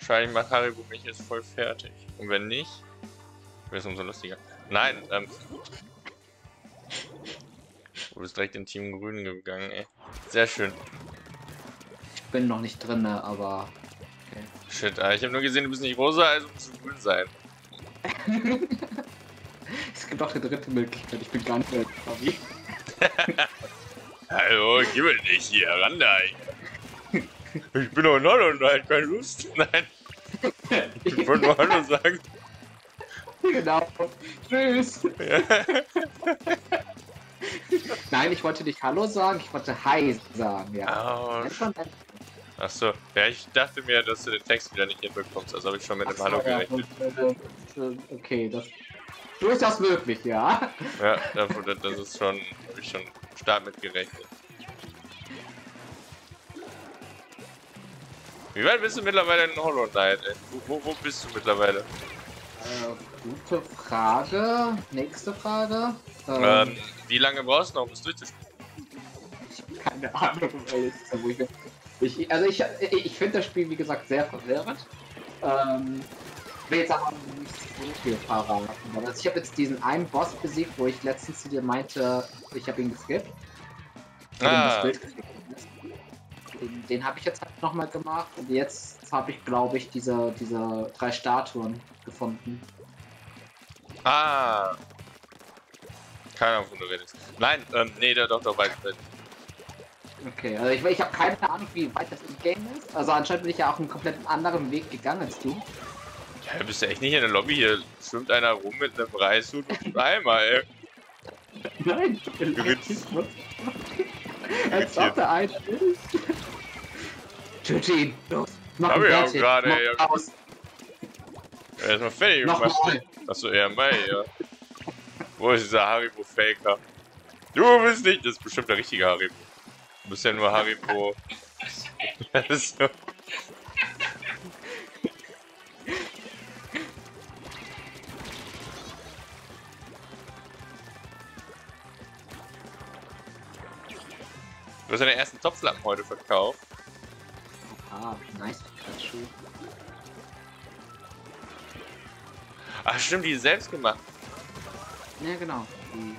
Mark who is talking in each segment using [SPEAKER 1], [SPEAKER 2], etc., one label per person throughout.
[SPEAKER 1] Wahrscheinlich macht Haribo mich jetzt voll fertig. Und wenn nicht, wäre es umso lustiger. Nein, ähm. Du bist direkt in Team Grün gegangen, ey. Sehr schön.
[SPEAKER 2] Ich bin noch nicht drin, aber.
[SPEAKER 1] Okay. Shit, äh, ich habe nur gesehen, du bist nicht rosa, also musst du grün sein.
[SPEAKER 2] es gibt auch eine dritte Möglichkeit, ich bin gar nicht mehr.
[SPEAKER 1] Hallo, gib mir nicht hier, ran da. Ich bin doch Noll und halt keine Lust. Nein. Ich wollte nur Hallo sagen.
[SPEAKER 2] Genau. Tschüss. Ja. Nein, ich wollte nicht Hallo sagen, ich wollte Hi sagen, ja.
[SPEAKER 1] Oh, Achso, ja, ich dachte mir, dass du den Text wieder nicht hinbekommst, also habe ich schon mit dem Hallo ja, gerechnet.
[SPEAKER 2] Okay, das durchaus möglich, ja.
[SPEAKER 1] Ja, das ist schon, habe ich schon stark mit gerechnet. Wie weit bist du mittlerweile in Hollow Knight? Wo, wo, wo, bist du mittlerweile?
[SPEAKER 2] Äh, gute Frage. Nächste Frage.
[SPEAKER 1] Ähm, ähm, wie lange brauchst du noch, um es durchzuspielen?
[SPEAKER 2] Ich habe keine Ahnung, wo ich bin. Ich, also ich, ich finde das Spiel, wie gesagt, sehr verwirrend. Ähm, ich will jetzt aber nicht so viel verraten. Aber ich habe jetzt diesen einen Boss besiegt, wo ich letztens zu dir meinte, ich habe ihn geskippt. Ah. Den, den habe ich jetzt halt nochmal gemacht und jetzt habe ich, glaube ich, diese, diese drei Statuen gefunden.
[SPEAKER 1] Ah. Keine Ahnung, wo du redest. Nein, ähm, nee, doch, doch, weit, weit.
[SPEAKER 2] Okay, also ich, ich habe keine Ahnung, wie weit das im Game ist. Also anscheinend bin ich ja auch einen komplett anderen Weg gegangen als du.
[SPEAKER 1] Ja, du bist ja echt nicht in der Lobby. Hier schwimmt einer rum mit einem Reißhut und einem Eimer, ey.
[SPEAKER 2] Nein, ich bin Als ob der eine ist. Töte ihn, los.
[SPEAKER 1] Mach ihn fertig. gerade, ey. Aus. Er ist mal fertig gemacht. Achso, er Mai, ja. Wo ist dieser Haribo-Faker? Du bist nicht, das ist bestimmt der richtige Haribo. Du bist ja nur Haribo. so. Du hast deine ersten Topflappen heute verkauft.
[SPEAKER 2] Ah, nice Pikachu.
[SPEAKER 1] Ach stimmt, die selbst gemacht.
[SPEAKER 2] Ja genau. Die...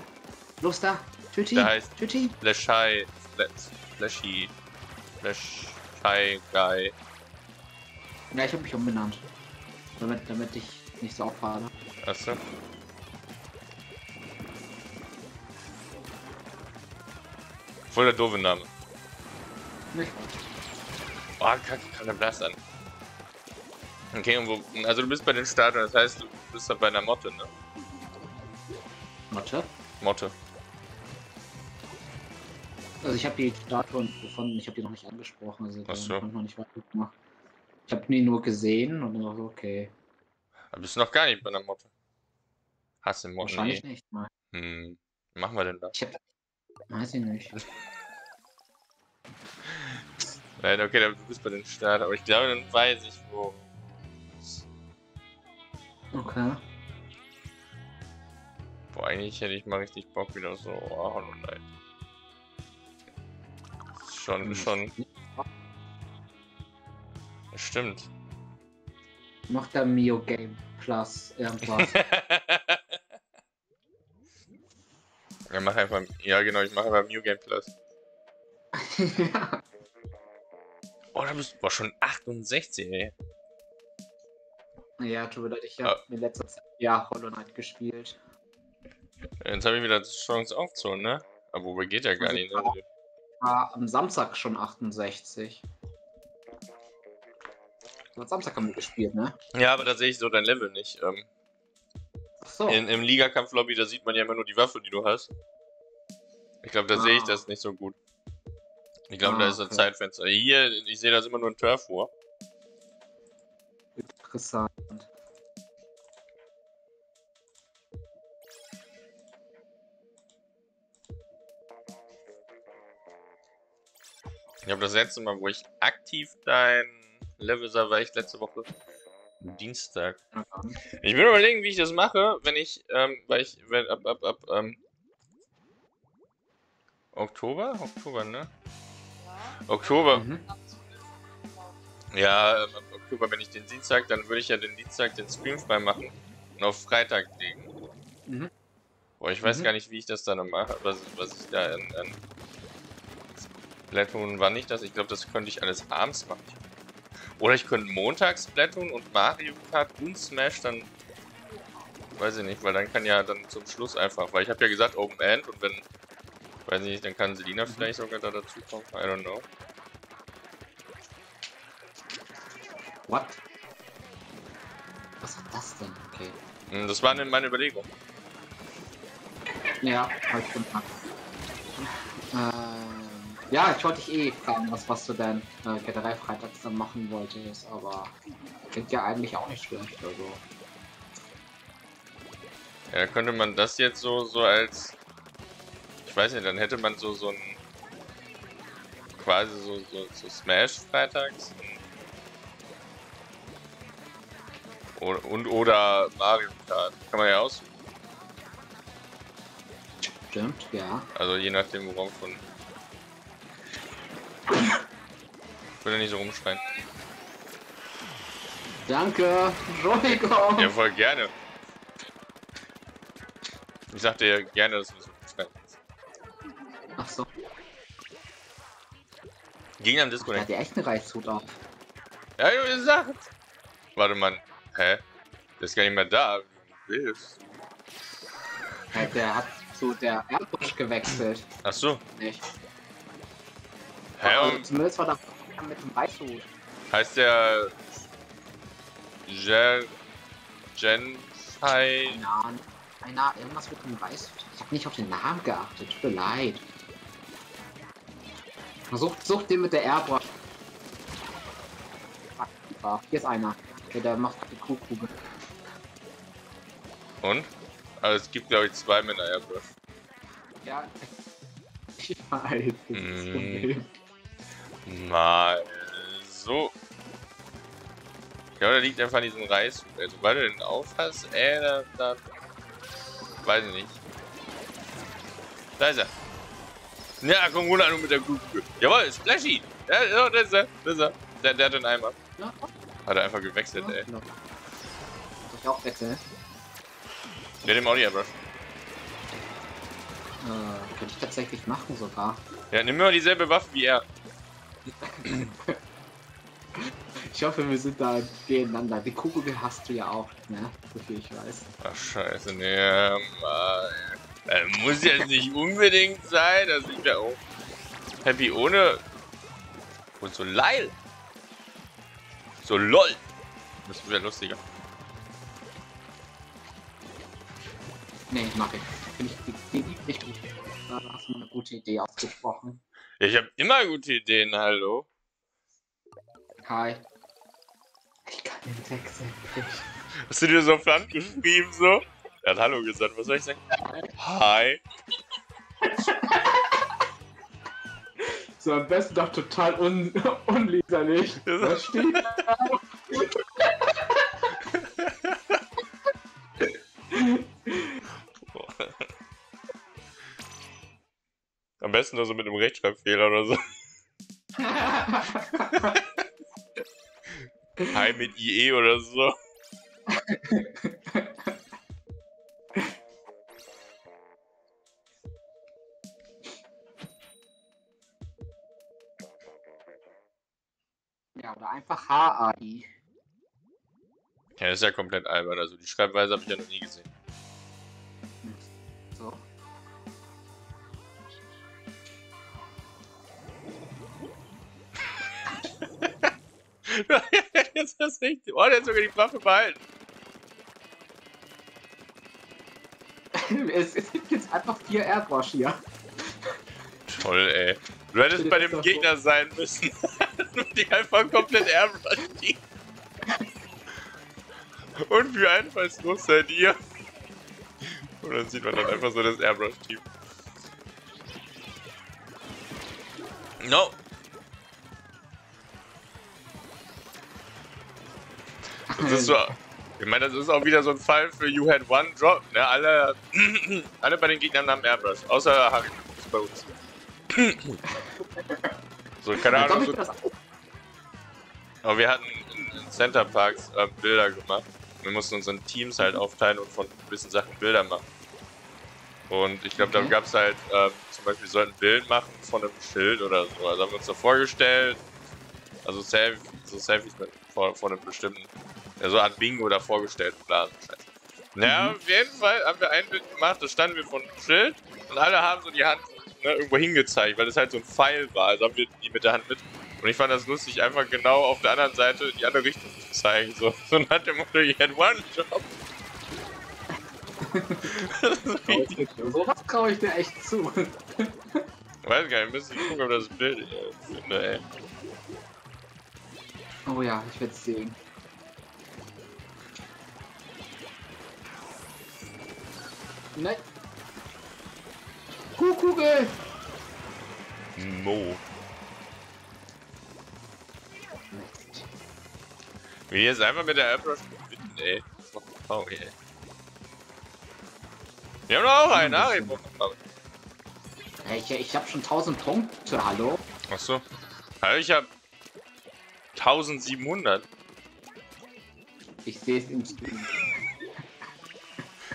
[SPEAKER 2] Los da, Tüti.
[SPEAKER 1] Der heißt
[SPEAKER 2] Tüti.
[SPEAKER 1] Flashai. Flashy. Flashai Guy.
[SPEAKER 2] Ja, ich habe mich umbenannt. Damit, damit ich nicht so auffahre.
[SPEAKER 1] Achso. Voll der doofe Name.
[SPEAKER 2] Nicht.
[SPEAKER 1] Oh, kacke, kam der Blast an. Okay, und wo, also du bist bei den Startern, das heißt, du bist dann bei einer Motte, ne?
[SPEAKER 2] Motte?
[SPEAKER 1] Motte.
[SPEAKER 2] Also ich habe die Statuen gefunden, ich habe die noch nicht angesprochen, also
[SPEAKER 1] Ach so.
[SPEAKER 2] noch nicht weitergemacht. Ich habe die nur gesehen und dann so, okay.
[SPEAKER 1] Da bist du noch gar nicht bei einer Motte. Hast du Motten?
[SPEAKER 2] Wahrscheinlich nee. nicht mal.
[SPEAKER 1] Hm. Machen wir denn da?
[SPEAKER 2] Ich hab, weiß ich nicht.
[SPEAKER 1] Nein, okay, du bist bei den Start, aber ich glaube, dann weiß ich wo.
[SPEAKER 2] Okay.
[SPEAKER 1] Boah, eigentlich hätte ich mal richtig Bock wieder so. Oh, hallo Leid. Schon, hm. schon. Das stimmt.
[SPEAKER 2] Noch der Mio Game Plus irgendwas.
[SPEAKER 1] ja, mach einfach. Ja, genau, ich mache einfach Mio Game Plus.
[SPEAKER 2] ja.
[SPEAKER 1] Da bist du schon 68, ey.
[SPEAKER 2] Ja, tut mir leid, ich habe ah. mir letztes Jahr Hollow Knight gespielt.
[SPEAKER 1] Jetzt habe ich wieder die Chance aufzuholen, ne? Aber wobei geht ja gar also nicht, ne?
[SPEAKER 2] War am Samstag schon 68. Am Samstag haben wir gespielt, ne?
[SPEAKER 1] Ja, aber da sehe ich so dein Level nicht. Ähm,
[SPEAKER 2] Ach so.
[SPEAKER 1] In, Im Ligakampf-Lobby, da sieht man ja immer nur die Waffe, die du hast. Ich glaube, da ah. sehe ich das nicht so gut. Ich glaube, ah, da ist ein okay. Zeitfenster. Hier, ich sehe das immer nur ein Turf vor.
[SPEAKER 2] Interessant.
[SPEAKER 1] Ich glaube, das letzte Mal, wo ich aktiv dein Level sah, war ich letzte Woche Dienstag. Mhm. Ich will überlegen, wie ich das mache, wenn ich, ähm, weil ich, wenn, ab, ab, ab, ähm, Oktober? Oktober, ne? Oktober. Mhm. Ja, ähm, mal, wenn ich den Dienstag, dann würde ich ja den Dienstag den Stream frei machen und auf Freitag legen. Mhm. Boah, ich weiß mhm. gar nicht, wie ich das dann mache, was, was ich da in, in Splatoon war nicht das. Ich glaube, das könnte ich alles abends machen. Oder ich könnte montags Splatoon und Mario Kart und Smash dann Weiß ich nicht, weil dann kann ja dann zum Schluss einfach, weil ich habe ja gesagt Open End und wenn, weiß ich nicht, dann kann Selina vielleicht sogar da dazu kommen. I don't know.
[SPEAKER 2] What? Was ist das denn? Okay.
[SPEAKER 1] Hm, das war meine Überlegung.
[SPEAKER 2] Ja, halt schon ähm, Ja, ich wollte dich eh fragen, was, was du denn äh, generell freitags dann machen wolltest, aber klingt ja eigentlich auch nicht schlecht, also.
[SPEAKER 1] Ja, könnte man das jetzt so, so als... Ich weiß nicht, dann hätte man so, so ein... Quasi so, so, so Smash freitags. Und, und oder Mario Kart. Kann man ja aussuchen.
[SPEAKER 2] Stimmt, ja.
[SPEAKER 1] Also je nachdem, worauf von... Ich will ja nicht so rumschreien.
[SPEAKER 2] Danke, Entschuldigung.
[SPEAKER 1] Ja, voll gerne. Ich sagte ja gerne, dass schreien kannst.
[SPEAKER 2] Ach so.
[SPEAKER 1] Gegner im Disco.
[SPEAKER 2] Hat der echt eine Reichshut auf?
[SPEAKER 1] Ja, ich gesagt. Warte mal. Hä? Der ist gar nicht mehr da. Willst.
[SPEAKER 2] Ja, der hat zu der Erdbusch gewechselt.
[SPEAKER 1] Ach so.
[SPEAKER 2] Nicht.
[SPEAKER 1] Hä? Also,
[SPEAKER 2] zumindest war da mit dem Reichshut.
[SPEAKER 1] Heißt der... Jer... Genfei...
[SPEAKER 2] Nein. Einer, irgendwas mit dem Weiß. Ich habe nicht auf den Namen geachtet. Tut mir leid. Sucht, sucht den mit der Airbrush. Hier ist einer. Okay, der macht die Kuhkugel.
[SPEAKER 1] Und? Also es gibt glaube ich zwei mit einer Airbrush.
[SPEAKER 2] Ja.
[SPEAKER 1] Mm. Mal so. Ja, der liegt einfach in diesem Reis. Also, weil du den aufhast, ey, dann, dann Weiß ich nicht. Da ist er. Ja, komm runter nur mit der Kugel. Jawohl, Splashy. Ja, ja, da ist er. Da ist er. Der, der hat den Eimer. Ja. Hat er einfach gewechselt, ja, ey. Genau.
[SPEAKER 2] ich auch wechseln?
[SPEAKER 1] Wer dem auch nicht Airbrush.
[SPEAKER 2] Äh, könnte ich tatsächlich machen sogar.
[SPEAKER 1] Ja, nimm immer dieselbe Waffe wie er.
[SPEAKER 2] Ich hoffe, wir sind da gegeneinander. Die Kugel hast du ja auch, ne? So viel ich weiß.
[SPEAKER 1] Ach, scheiße, ne, äh, muss ja nicht unbedingt sein, dass ich ja auch happy ohne. Und so Leil. So lol. Das wäre lustiger.
[SPEAKER 2] Nee, ich. Finde ich nicht gut. Da hast du eine gute Idee ausgesprochen.
[SPEAKER 1] Ich habe immer gute Ideen, hallo.
[SPEAKER 2] Hi. Ich kann den Text endlich.
[SPEAKER 1] Hast du dir so auf geschrieben, so? Er hat Hallo gesagt, was soll ich sagen? Hi.
[SPEAKER 2] So, am besten doch total un unleserlich. Was steht da?
[SPEAKER 1] Am besten nur so mit einem Rechtschreibfehler oder so. Hi mit IE oder so.
[SPEAKER 2] Ja, oder einfach HAI.
[SPEAKER 1] Ja, das ist ja komplett albern. Also die Schreibweise habe ich ja noch nie gesehen. jetzt das nicht. Oh, der hat sogar die Waffe behalten.
[SPEAKER 2] es, es, gibt jetzt einfach vier Airbrush hier.
[SPEAKER 1] Toll, ey. Du hättest bei dem Gegner so. sein müssen. die einfach komplett Airbrush -Team. Und wie einfallslos seid ihr? Und dann sieht man dann einfach so das Airbrush-Team. No, Das ist so. Ich meine, das ist auch wieder so ein Fall für You Had One Drop. Ne? Alle, alle bei den Gegnern haben Airbrush. Außer Harry bei uns. so, keine Ahnung. So, aber wir hatten in Center Parks äh, Bilder gemacht. Wir mussten unseren Teams halt aufteilen und von gewissen Sachen Bilder machen. Und ich glaube, okay. da gab es halt ähm, zum Beispiel, wir sollten ein Bild machen von einem Schild oder so. Also haben wir uns da vorgestellt, also Self, so Selfies mit, von, von einem bestimmten, also an Bingo da vorgestellt, Blasen. Naja, mhm. auf jeden Fall haben wir ein Bild gemacht, da standen wir von einem Schild und alle haben so die Hand ne, irgendwo hingezeigt, weil das halt so ein Pfeil war. Also haben wir die mit der Hand mit. Und ich fand das lustig, einfach genau auf der anderen Seite in die andere Richtung zu zeigen. So, so nach dem Motto, you had one job.
[SPEAKER 2] so was traue ich dir echt zu.
[SPEAKER 1] Weiß gar nicht, müsste ich gucken, ob das Bild äh, finde, ey.
[SPEAKER 2] Oh ja, ich werde es sehen. Nein. Kuhkugel!
[SPEAKER 1] Mo. Wie jetzt einfach mit der Airbrush gewinnen, ey. Das macht oh, ey. Wir haben doch auch einen Haribo.
[SPEAKER 2] Ich, ich hab schon 1000 Punkte, hallo?
[SPEAKER 1] Achso. Also ich hab 1700.
[SPEAKER 2] Ich sehe es im Stream.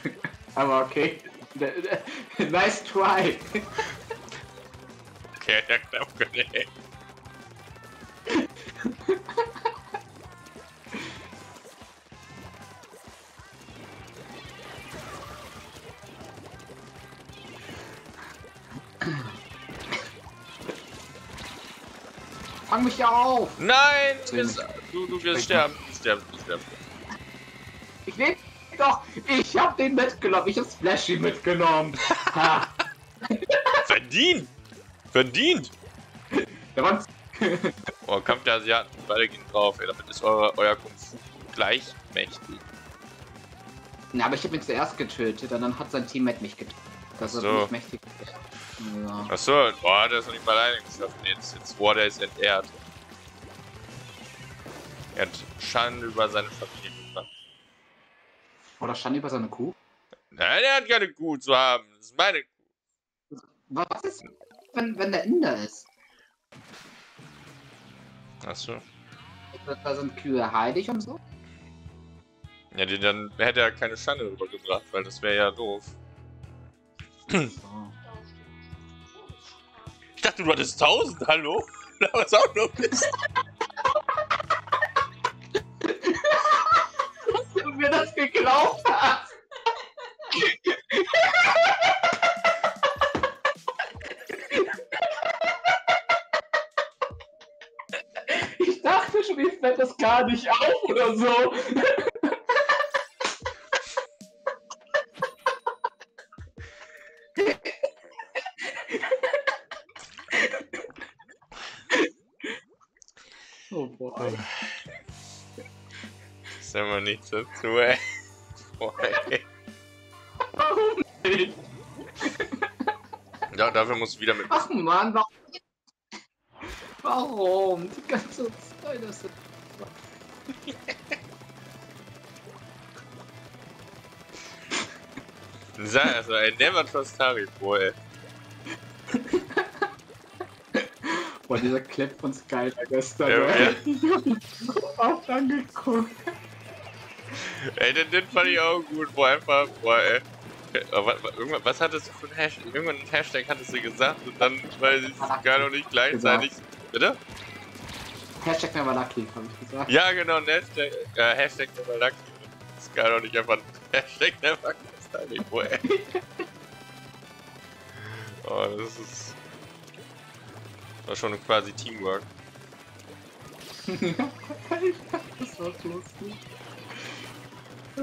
[SPEAKER 2] Aber okay. nice try.
[SPEAKER 1] okay, ja, knapp, ey.
[SPEAKER 2] Mich ja auf!
[SPEAKER 1] Nein! Du, du, du wirst sterben. Du sterben, du sterben.
[SPEAKER 2] Ich lebe doch! Ich hab den mitgenommen! Ich hab Splashy mitgenommen!
[SPEAKER 1] Verdient! Verdient!
[SPEAKER 2] Der Mann.
[SPEAKER 1] oh, Kampf der Asiaten, beide gehen drauf, ey. Damit ist eure, euer Kung Fu gleichmächtig.
[SPEAKER 2] Na, aber ich hab ihn zuerst getötet und dann hat sein Teammate mich getötet. Das ist so. nicht mächtig.
[SPEAKER 1] Ja. Achso, boah, der ist noch nicht mal alleine geschafft. Jetzt, jetzt wurde er ist entehrt. Er hat Schande über seine Familie gemacht.
[SPEAKER 2] Oder Schande über seine Kuh?
[SPEAKER 1] Nein, er hat keine Kuh zu haben. Das ist meine Kuh.
[SPEAKER 2] Was ist, wenn, wenn der Inder ist?
[SPEAKER 1] Achso.
[SPEAKER 2] Da sind Kühe heilig und so?
[SPEAKER 1] Ja, dann hätte er keine Schande rübergebracht, weil das wäre ja doof. So. Ich dachte, du hattest 1000, hallo? Da was auch noch bist.
[SPEAKER 2] Dass du mir das geglaubt hast. Ich dachte schon, ich fällt das gar nicht auf oder so.
[SPEAKER 1] Nichts dazu, ey. Ey.
[SPEAKER 2] Warum nicht?
[SPEAKER 1] Ja, dafür musst du wieder mit.
[SPEAKER 2] Ach man, warum? Warum? Die ganze Zeit ist
[SPEAKER 1] Sag also, I never trust Haribo, ey.
[SPEAKER 2] Boah, dieser Clip von Skyler gestern, ja, ja. ich hab so oft angeguckt.
[SPEAKER 1] Ey, den, den fand ich auch gut, wo einfach, boah, ey. Was, was hattest du für ein Hashtag? Irgendwann ein Hashtag hattest du gesagt und dann weiß ich es gar noch nicht gleichzeitig. Gesagt. Bitte?
[SPEAKER 2] Hashtag never lucky, hab ich gesagt.
[SPEAKER 1] Ja, genau, ein Hashtag, äh, Hashtag never lucky. Das ist gar noch nicht einfach ein Hashtag never lucky. Boah, ey. Oh, das ist. Das war schon quasi Teamwork.
[SPEAKER 2] das war lustig. Oh.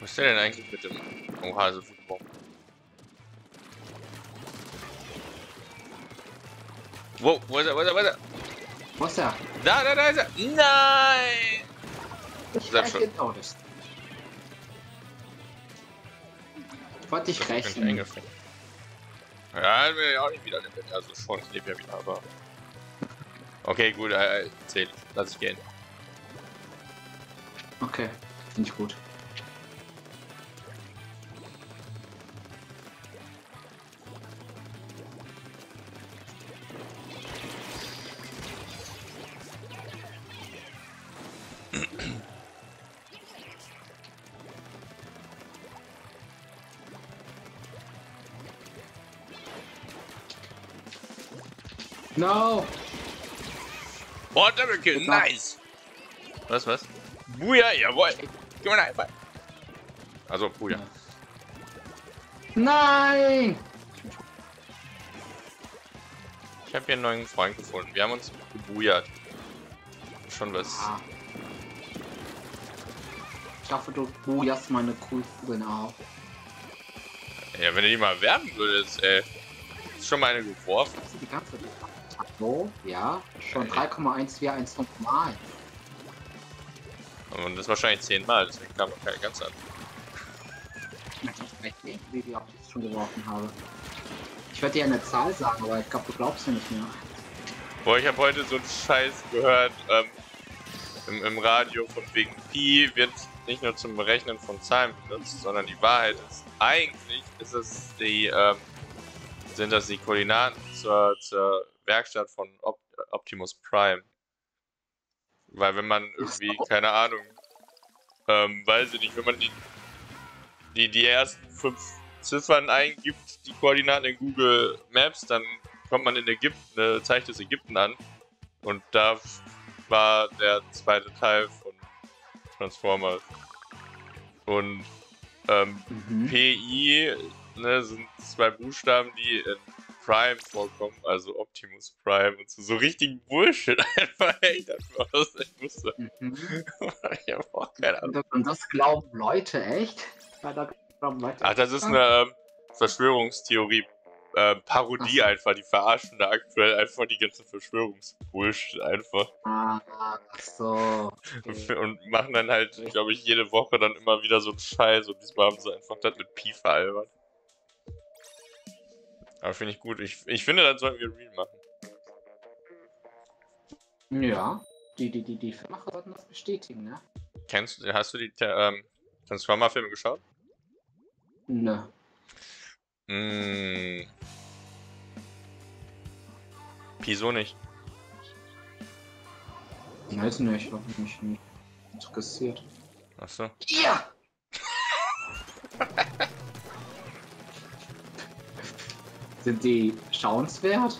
[SPEAKER 1] Was ist der denn eigentlich mit dem Ohrhase-Football? Wo, wo ist er, wo ist er, wo ist er?
[SPEAKER 2] Wo ist er? Ich weiß genau das. Wollte ich rechnen.
[SPEAKER 1] Ja, will ich auch nicht wieder limit, also schon, ich lebe ja wieder, aber... Okay, gut, äh, zähl. Lass ich gehen.
[SPEAKER 2] Okay, finde ich gut.
[SPEAKER 1] Double Kill, nice! Was, was? Buja, jawohl! Gib mir einen Also, Buja.
[SPEAKER 2] Nein!
[SPEAKER 1] Ich habe hier einen neuen Freund gefunden. Wir haben uns gebujert. Schon was. Ah.
[SPEAKER 2] Ich hoffe, du bujerst meine Kugeln auf.
[SPEAKER 1] Ja, wenn du die mal werben würdest, ey. Ist schon mal eine geworfen.
[SPEAKER 2] Die ganze so, ja, schon 3,141 Mal.
[SPEAKER 1] Und das ist wahrscheinlich 10 Mal, deswegen kam noch keine ganz an.
[SPEAKER 2] Ich weiß wie die oft ich schon geworfen habe. Ich werde dir eine Zahl sagen, aber ich glaube, du glaubst mir nicht mehr.
[SPEAKER 1] Boah, ich habe heute so einen Scheiß gehört ähm, im, im Radio von wegen Pi wird nicht nur zum Berechnen von Zahlen benutzt, sondern die Wahrheit ist, eigentlich ist es die, ähm, sind das die Koordinaten zur, zur Werkstatt von Op Optimus Prime. Weil wenn man irgendwie, keine Ahnung, ähm, weiß ich nicht, wenn man die, die, die ersten fünf Ziffern eingibt, die Koordinaten in Google Maps, dann kommt man in Ägypten, äh, zeigt es Ägypten an. Und da war der zweite Teil von Transformers. Und ähm, mhm. PI ne, sind zwei Buchstaben, die in Prime vorkommen, also Optimus Prime und so, so richtig Bullshit einfach echt einfach was ich wusste. Mhm.
[SPEAKER 2] ich hab auch keine Ahnung. Und das glauben Leute echt?
[SPEAKER 1] Ach, das ist eine ähm, Verschwörungstheorie. Äh, Parodie ach. einfach, die verarschen da aktuell einfach die ganze Verschwörungsbullshit einfach.
[SPEAKER 2] Ah, ach so.
[SPEAKER 1] Okay. Und machen dann halt, glaube ich, jede Woche dann immer wieder so einen Scheiß und diesmal haben sie einfach das mit Pi veralbert. Aber finde ich gut. Ich, ich finde, dann sollten wir Real machen.
[SPEAKER 2] Ja, die, die, die, die Filmmacher sollten das bestätigen, ne?
[SPEAKER 1] Kennst du, hast du die ähm, Transformer-Filme geschaut?
[SPEAKER 2] Ne.
[SPEAKER 1] Mmh. Wieso nicht?
[SPEAKER 2] Weiß nicht, hab mich nicht interessiert.
[SPEAKER 1] Achso.
[SPEAKER 2] Ja! Sind die schauenswert?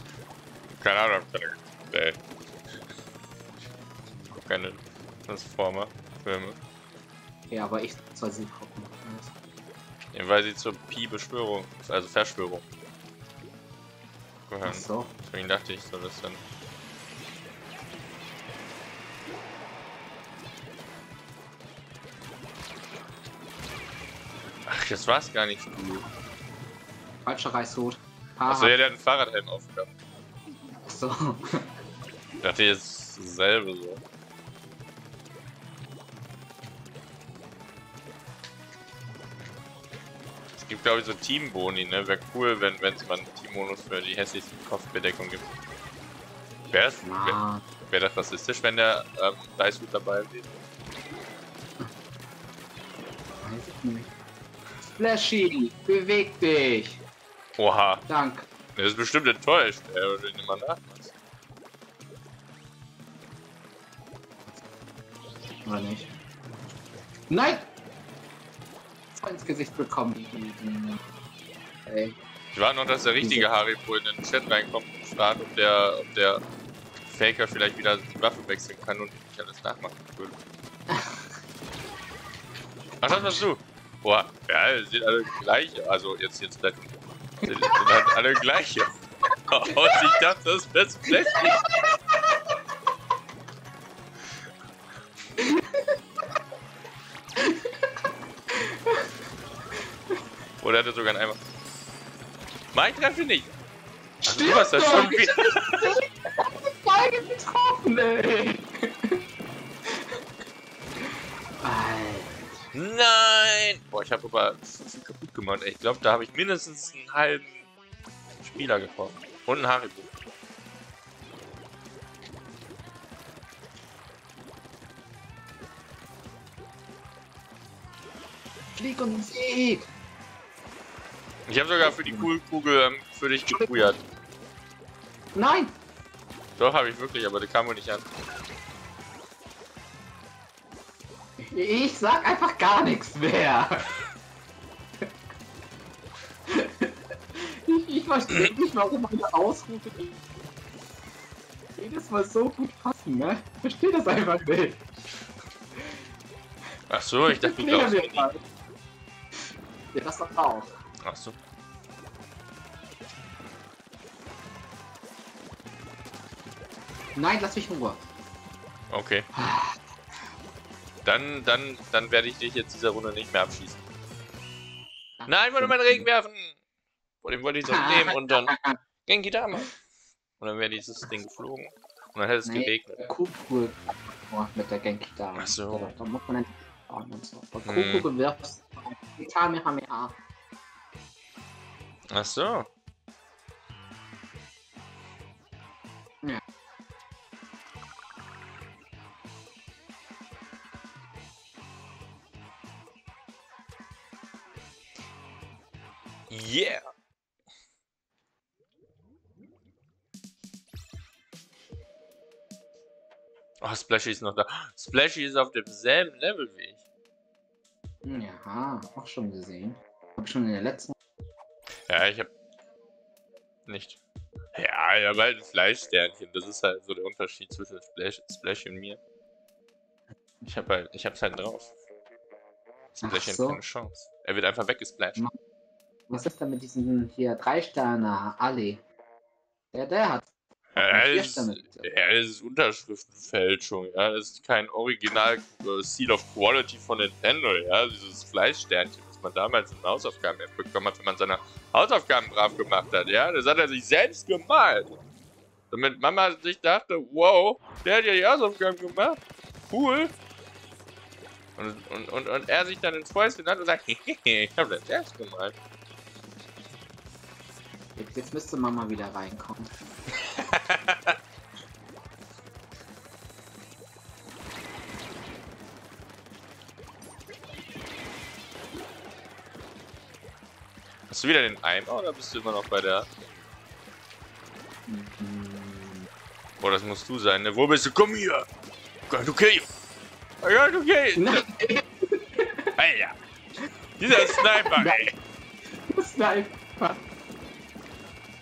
[SPEAKER 1] Keine Ahnung, keine, nee. keine Transformer-Filme.
[SPEAKER 2] Ja, aber ich soll sie gucken.
[SPEAKER 1] Ja, weil sie zur Pi-Beschwörung, also Verschwörung gehören. Ach so. Deswegen dachte ich, soll das dann. Ach, das war's gar nicht so gut. Achso, ja, der hat ein Fahrradhelm aufgehabt.
[SPEAKER 2] Achso.
[SPEAKER 1] Ich dachte jetzt dasselbe so. Es gibt glaube ich so Teamboni, ne? Wäre cool, wenn es mal einen Teammodus für die hässlichste Kopfbedeckung gibt. Wäre wär, wär das rassistisch, wenn der ähm, Reißhut dabei wäre?
[SPEAKER 2] Weiß ich nicht. Splashy, beweg dich!
[SPEAKER 1] Oha.
[SPEAKER 2] Dank.
[SPEAKER 1] Er ist bestimmt enttäuscht, wenn du ihn immer nachmachst.
[SPEAKER 2] Oder nicht? Nein! Ins Gesicht bekommen.
[SPEAKER 1] Ey. Ich warte noch, dass der richtige Haribo in den Chat reinkommt und fragt, ob der, ob der Faker vielleicht wieder die Waffe wechseln kann und nicht alles nachmachen würde. Ach, das warst du. Boah, ja, sieht alle gleich. Also jetzt, jetzt gleich die sind halt alle gleich. Und ich dachte, das wäre Splashing. Oder hat er sogar einen Eimer? Mein treffe nicht. Ach, du hast das schon wieder.
[SPEAKER 2] Beide getroffen, ey.
[SPEAKER 1] Nein! Boah, ich habe aber Pokémon. Ich glaube, da habe ich mindestens einen halben Spieler getroffen. Und einen Haribo.
[SPEAKER 2] Flieg und Sieg!
[SPEAKER 1] Ich habe sogar für die Kugel ähm, für dich gepujert.
[SPEAKER 2] Nein!
[SPEAKER 1] Doch, habe ich wirklich, aber der kam wohl nicht an.
[SPEAKER 2] Ich sag einfach gar nichts mehr. Ich, verstehe nicht, warum meine Ausrufe jedes Mal so gut passen, ne? Ich verstehe das einfach nicht.
[SPEAKER 1] Ach so, ich dachte, du glaubst.
[SPEAKER 2] Ja, das doch auch.
[SPEAKER 1] Ach so.
[SPEAKER 2] Nein, lass mich in Ruhe.
[SPEAKER 1] Okay. Dann, dann, dann werde ich dich jetzt dieser Runde nicht mehr abschießen. Nein, wollte meinen Regen werfen! Vor dem wollte ich so nehmen und dann Genki Dama. Und dann wäre dieses Ding geflogen. Und dann hätte es
[SPEAKER 2] Nee.
[SPEAKER 1] geregnet.
[SPEAKER 2] Kuhkugel mit der Genki da.
[SPEAKER 1] Ach so.
[SPEAKER 2] Da, da muss man nicht bauen und so. Bei
[SPEAKER 1] Hm.
[SPEAKER 2] Kuhkugel wirfst du Kamehameha.
[SPEAKER 1] Ach so.
[SPEAKER 2] Ja.
[SPEAKER 1] Yeah! Oh, Splashy ist noch da. Splashy ist auf demselben Level wie ich.
[SPEAKER 2] Ja, auch schon gesehen. Hab schon in der letzten.
[SPEAKER 1] Ja, ich hab nicht. Ja, ja, weil ein Fleischsternchen. Das ist halt so der Unterschied zwischen Splash, Splashy und mir. Ich hab halt, ich hab's halt drauf. Splashy hat
[SPEAKER 2] so.
[SPEAKER 1] keine Chance. Er wird einfach weggesplasht.
[SPEAKER 2] Ma- Was ist denn mit diesem hier drei Sterne Ali? Der, der hat.
[SPEAKER 1] Ja, ist,
[SPEAKER 2] Sterne.
[SPEAKER 1] ja, das ist Unterschriftenfälschung, ja. Das ist kein Original äh, Seal of Quality von Nintendo, ja. Dieses Fleischsternchen, das man damals in Hausaufgaben bekommen hat, wenn man seine Hausaufgaben brav gemacht hat, ja. Das hat er sich selbst gemalt. Damit Mama sich dachte, wow, der hat ja die Hausaufgaben gemacht. Cool. Und, und, und, und er sich dann ins Fäustchen hat und sagt, ich hab das selbst gemalt.
[SPEAKER 2] Jetzt, jetzt müsste Mama wieder reinkommen.
[SPEAKER 1] Hast du wieder den Eimer oder bist du immer noch bei der...
[SPEAKER 2] Mhm.
[SPEAKER 1] Boah, das musst du sein, ne? Wo bist du? Komm hier! Gott, okay! Gott, okay!
[SPEAKER 2] Nein,
[SPEAKER 1] Alter! Dieser Sniper, ey!
[SPEAKER 2] Sniper.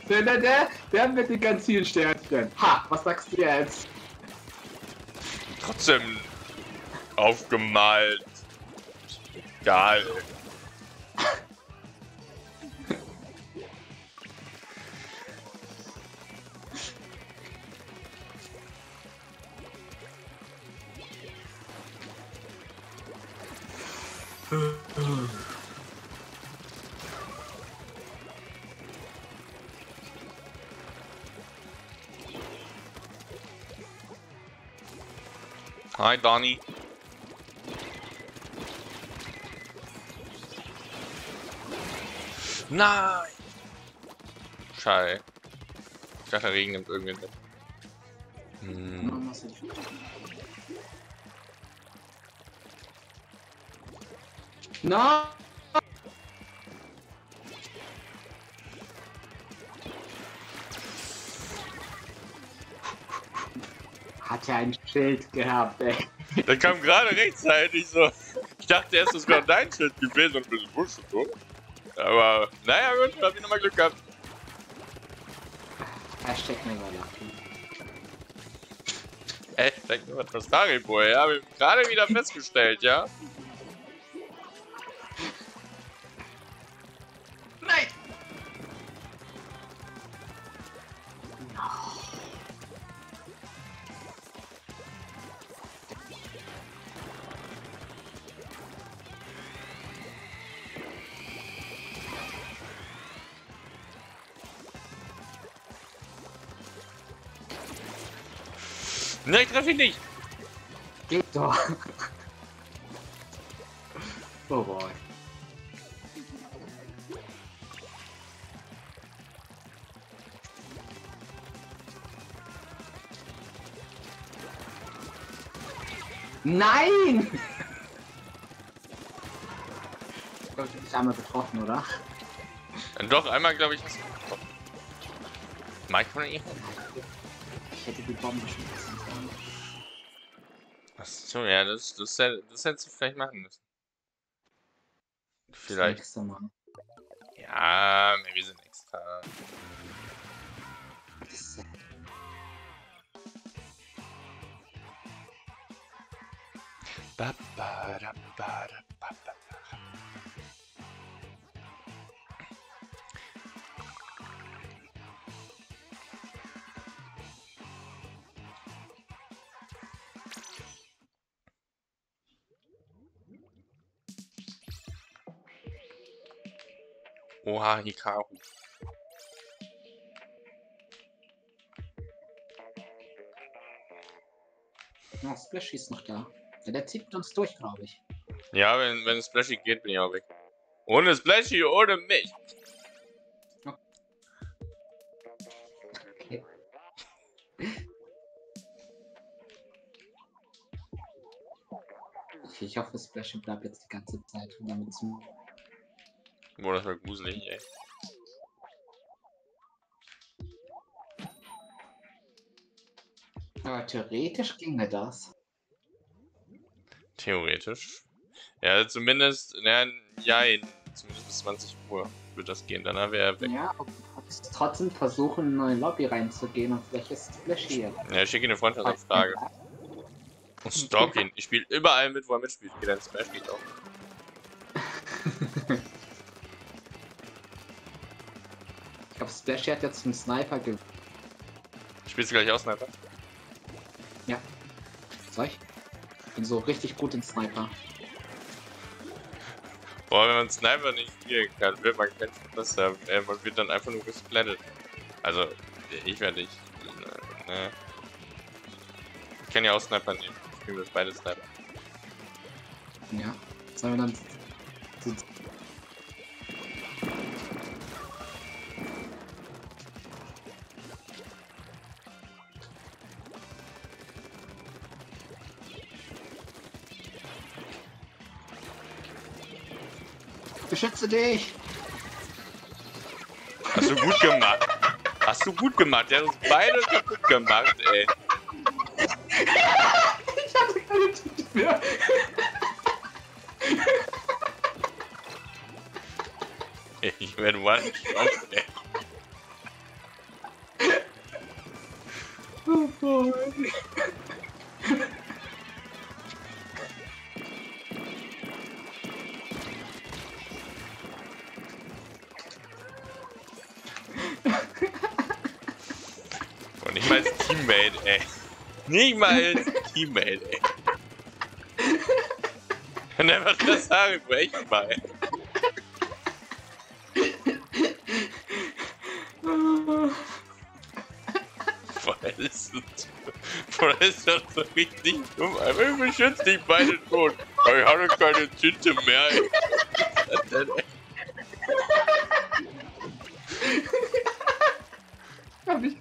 [SPEAKER 2] Der, der, der, der mit den ganz vielen Sternchen. Ha, was sagst du jetzt?
[SPEAKER 1] Trotzdem aufgemalt. Egal. Hi, Donny. Nein! Schei. Ich dachte, Regen nimmt irgendwie mit. Hm.
[SPEAKER 2] Nein! Ein Schild gehabt, ey.
[SPEAKER 1] Der kam gerade rechtzeitig so. Ich dachte erst, das wäre dein Schild gewesen und ein bisschen Bullshit, so. Aber, naja, gut, hab ich nochmal Glück gehabt.
[SPEAKER 2] Hashtag never lucky.
[SPEAKER 1] Ey, denk nur etwas Boy, ja, hab ich gerade wieder festgestellt, ja.
[SPEAKER 2] Nein,
[SPEAKER 1] ich treffe ihn nicht.
[SPEAKER 2] Geht doch. Oh boy. Nein! glaube ich, nicht einmal getroffen, oder?
[SPEAKER 1] Doch, einmal glaube ich hast du. Mike von ihr?
[SPEAKER 2] Ich hätte die Bombe schmeißen sollen.
[SPEAKER 1] Achso, ja, das, das, das hättest du vielleicht machen müssen. Vielleicht.
[SPEAKER 2] Das nächste Mal.
[SPEAKER 1] Ja, wir sind extra. Ba, ba, da, ba, da, Oha, Hikaru.
[SPEAKER 2] Ja, Splashy ist noch da. Ja, der zieht uns durch, glaube ich.
[SPEAKER 1] Ja, wenn, wenn Splashy geht, bin ich auch weg. Ohne Splashy, ohne mich.
[SPEAKER 2] Okay. Ich, hoffe, Splashy bleibt jetzt die ganze Zeit damit zu.
[SPEAKER 1] Boah, das war gruselig, ey.
[SPEAKER 2] Aber theoretisch ginge das.
[SPEAKER 1] Theoretisch. Ja, zumindest, ja, ja, zumindest bis 20 Uhr wird das gehen. Danach wäre er weg.
[SPEAKER 2] Ja, aber trotzdem versuchen, in eine neue Lobby reinzugehen und vielleicht ist Splashy jetzt.
[SPEAKER 1] Ja, ich schicke eine Freundschaftsanfrage. Und stalk ihn. Ich spiele überall mit, wo er mitspielt. Dann Smash geht auch.
[SPEAKER 2] Glaube, Splashy hat jetzt einen Sniper ge...
[SPEAKER 1] Spielst du gleich aus, Sniper?
[SPEAKER 2] Soll ich? Bin so richtig gut in Sniper.
[SPEAKER 1] Boah, wenn man Sniper nicht spielen kann, wird man kein Spaß haben. Äh, man wird dann einfach nur gesplattet. Also, ich werde nicht. Ne. Ich kann ja auch Sniper nehmen. Ich spiele das beide Sniper.
[SPEAKER 2] Ja. Sollen wir dann. Beschütze dich!
[SPEAKER 1] Hast du gut gemacht. Hast du gut gemacht. Der hat uns beide kaputt gemacht, ey.
[SPEAKER 2] Ich hatte keine Tüte mehr.
[SPEAKER 1] Ich werde One-Shot, ey. Als Teammate, ey. Und einfach das sagen, mal. Boah, das ist das so richtig dumm. Ich beschütze dich beide schon. Ich habe keine Tinte mehr?
[SPEAKER 2] Hab ich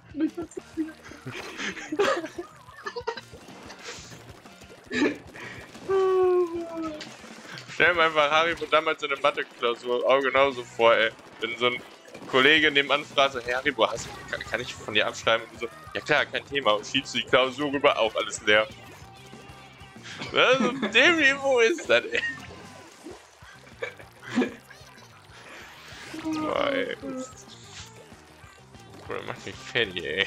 [SPEAKER 1] Stell mir einfach Haribo damals in der Mathe-Klausur auch genauso vor, ey. Wenn so ein Kollege nebenan fragt, so, hey Haribo, hast, kann, kann ich von dir abschreiben? Und so, ja klar, kein Thema. Und schiebst du die Klausur rüber, auch alles leer. Also, auf dem Niveau ist das, ey. Boah, ey. Bruder, mach mich fertig, ey.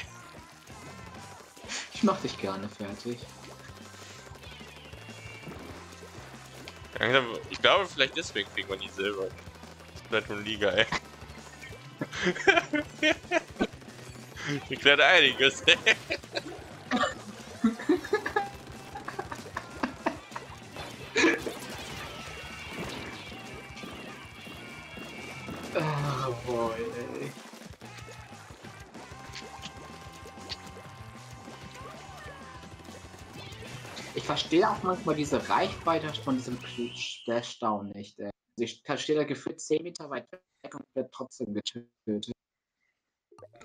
[SPEAKER 2] Ich mach dich gerne fertig.
[SPEAKER 1] Langsam, Ich glaube, vielleicht deswegen kriegen wir die Silber. Splatoon Liga, ey. Ich klärt einiges, ey.
[SPEAKER 2] Oh boy, ey. Verstehe auch manchmal diese Reichweite von diesem Splashdown nicht. Ey. Also Ich stehe da gefühlt 10 Meter weit weg und werde trotzdem getötet.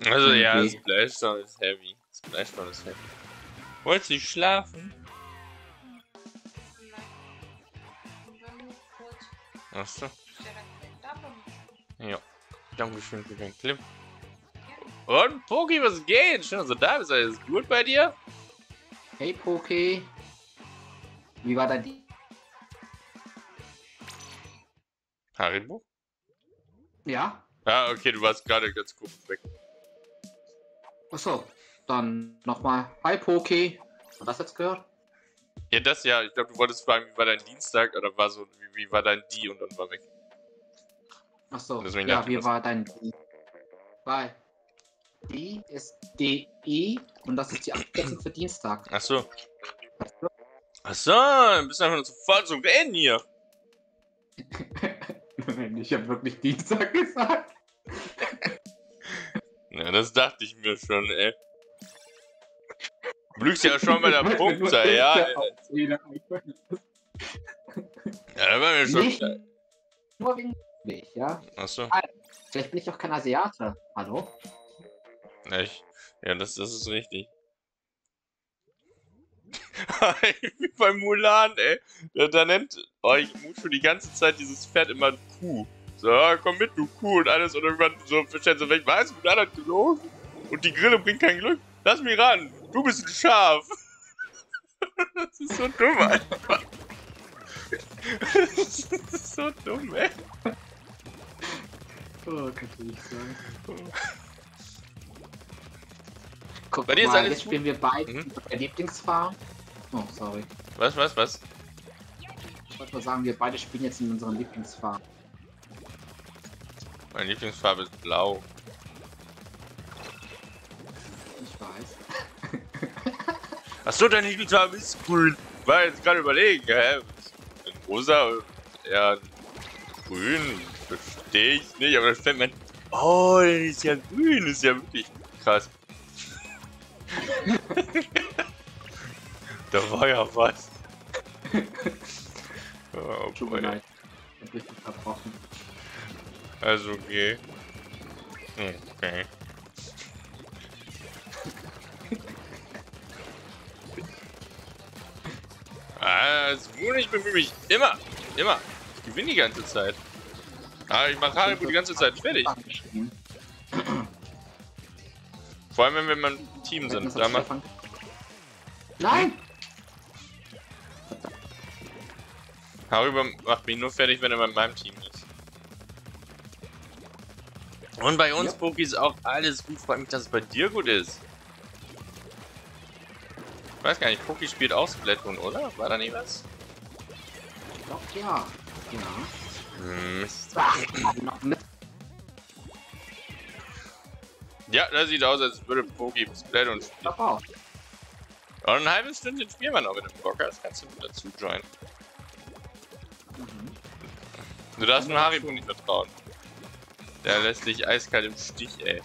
[SPEAKER 1] Also ja,
[SPEAKER 2] Okay.
[SPEAKER 1] Splashdown ist heavy. Splashdown ist heavy. Wolltest du schlafen? Achso. Ja. Dankeschön für den Clip. Und Poki, was geht? Schön, dass du da bist. Alles gut bei dir?
[SPEAKER 2] Hey Poki. Wie war dein
[SPEAKER 1] Haribo?
[SPEAKER 2] Ja?
[SPEAKER 1] Ja, okay, du warst gerade ganz kurz weg.
[SPEAKER 2] Achso, dann nochmal. Hi Poki. Hast du das jetzt gehört?
[SPEAKER 1] Ja, das ja. Ich glaube, du wolltest fragen, wie war dein Dienstag oder war so, wie, wie war dein Die und dann war weg.
[SPEAKER 2] Achso, ja, wie war dein Die? Weil Die ist DI und das ist die Abkürzung für Dienstag.
[SPEAKER 1] Ach so. Ach so, du bist einfach nur sofort zu reden hier.
[SPEAKER 2] Nein, ich habe wirklich Dienstag gesagt.
[SPEAKER 1] Ja, das dachte ich mir schon, ey. Du lügst ja schon bei der Punktzahl, ja.
[SPEAKER 2] Ja,
[SPEAKER 1] Ja, da war mir schon
[SPEAKER 2] Nicht nur wegen mich, ja.
[SPEAKER 1] Ach so.
[SPEAKER 2] Vielleicht bin ich auch kein Asiate. Hallo?
[SPEAKER 1] Ja, ich, ja das, das ist richtig. Wie bei Mulan, ey. Da, da nennt euch Mushu die ganze Zeit dieses Pferd immer Kuh. So, komm mit, du Kuh und alles. Und irgendwann so verstellt so weg. Was? Mulan hat gelogen? Und die Grille bringt kein Glück. Lass mich ran. Du bist ein Schaf. das ist so dumm, einfach. das ist so dumm, ey.
[SPEAKER 2] Oh, kann nicht sein. Guck
[SPEAKER 1] Bei dir ist
[SPEAKER 2] mal,
[SPEAKER 1] alles
[SPEAKER 2] jetzt spielen wir beide
[SPEAKER 1] Mhm.
[SPEAKER 2] Lieblingsfarm. Oh, sorry.
[SPEAKER 1] Was, was, was?
[SPEAKER 2] Ich wollte nur sagen, wir beide spielen jetzt in unseren Lieblingsfarm.
[SPEAKER 1] Meine Lieblingsfarbe ist blau.
[SPEAKER 2] Ich weiß.
[SPEAKER 1] Achso, deine Lieblingsfarbe ist grün. War jetzt gerade überlegen, hä? Rosa, ja, grün, verstehe ich nicht, aber dann fällt mir oh, das ist ja grün, ist ja wirklich krass. Da war ja was. Oh,
[SPEAKER 2] Tut mir leid. Ich hab richtig verbrochen.
[SPEAKER 1] Also okay. Okay. Gut, ich bemühe mich immer, immer. Ich gewinne die ganze Zeit. Ah, ich mache Haribo die ganze Zeit fertig. Vor allem, wenn im Team
[SPEAKER 2] Das
[SPEAKER 1] sind.
[SPEAKER 2] hat
[SPEAKER 1] Da mal,
[SPEAKER 2] Stefan- Nein!
[SPEAKER 1] Haribo macht mich nur fertig, wenn er in meinem Team ist. Und bei uns,
[SPEAKER 2] Ja.
[SPEAKER 1] Poki, ist auch alles gut. Freut mich, dass es bei dir gut ist. Ich weiß gar nicht, Poki spielt auch Splatoon, oder? War da nie was?
[SPEAKER 2] Doch, ja. Ja.
[SPEAKER 1] Mist.
[SPEAKER 2] Ach, noch
[SPEAKER 1] Ja, das sieht aus, als würde Poki spielen.
[SPEAKER 2] Doch auch.
[SPEAKER 1] Und ein halbes Stündchen spielen wir noch mit dem Bock hast. Kannst du mit dazu joinen.
[SPEAKER 2] Mhm.
[SPEAKER 1] Du darfst nur Haribo nicht vertrauen. Der lässt dich eiskalt im Stich, ey.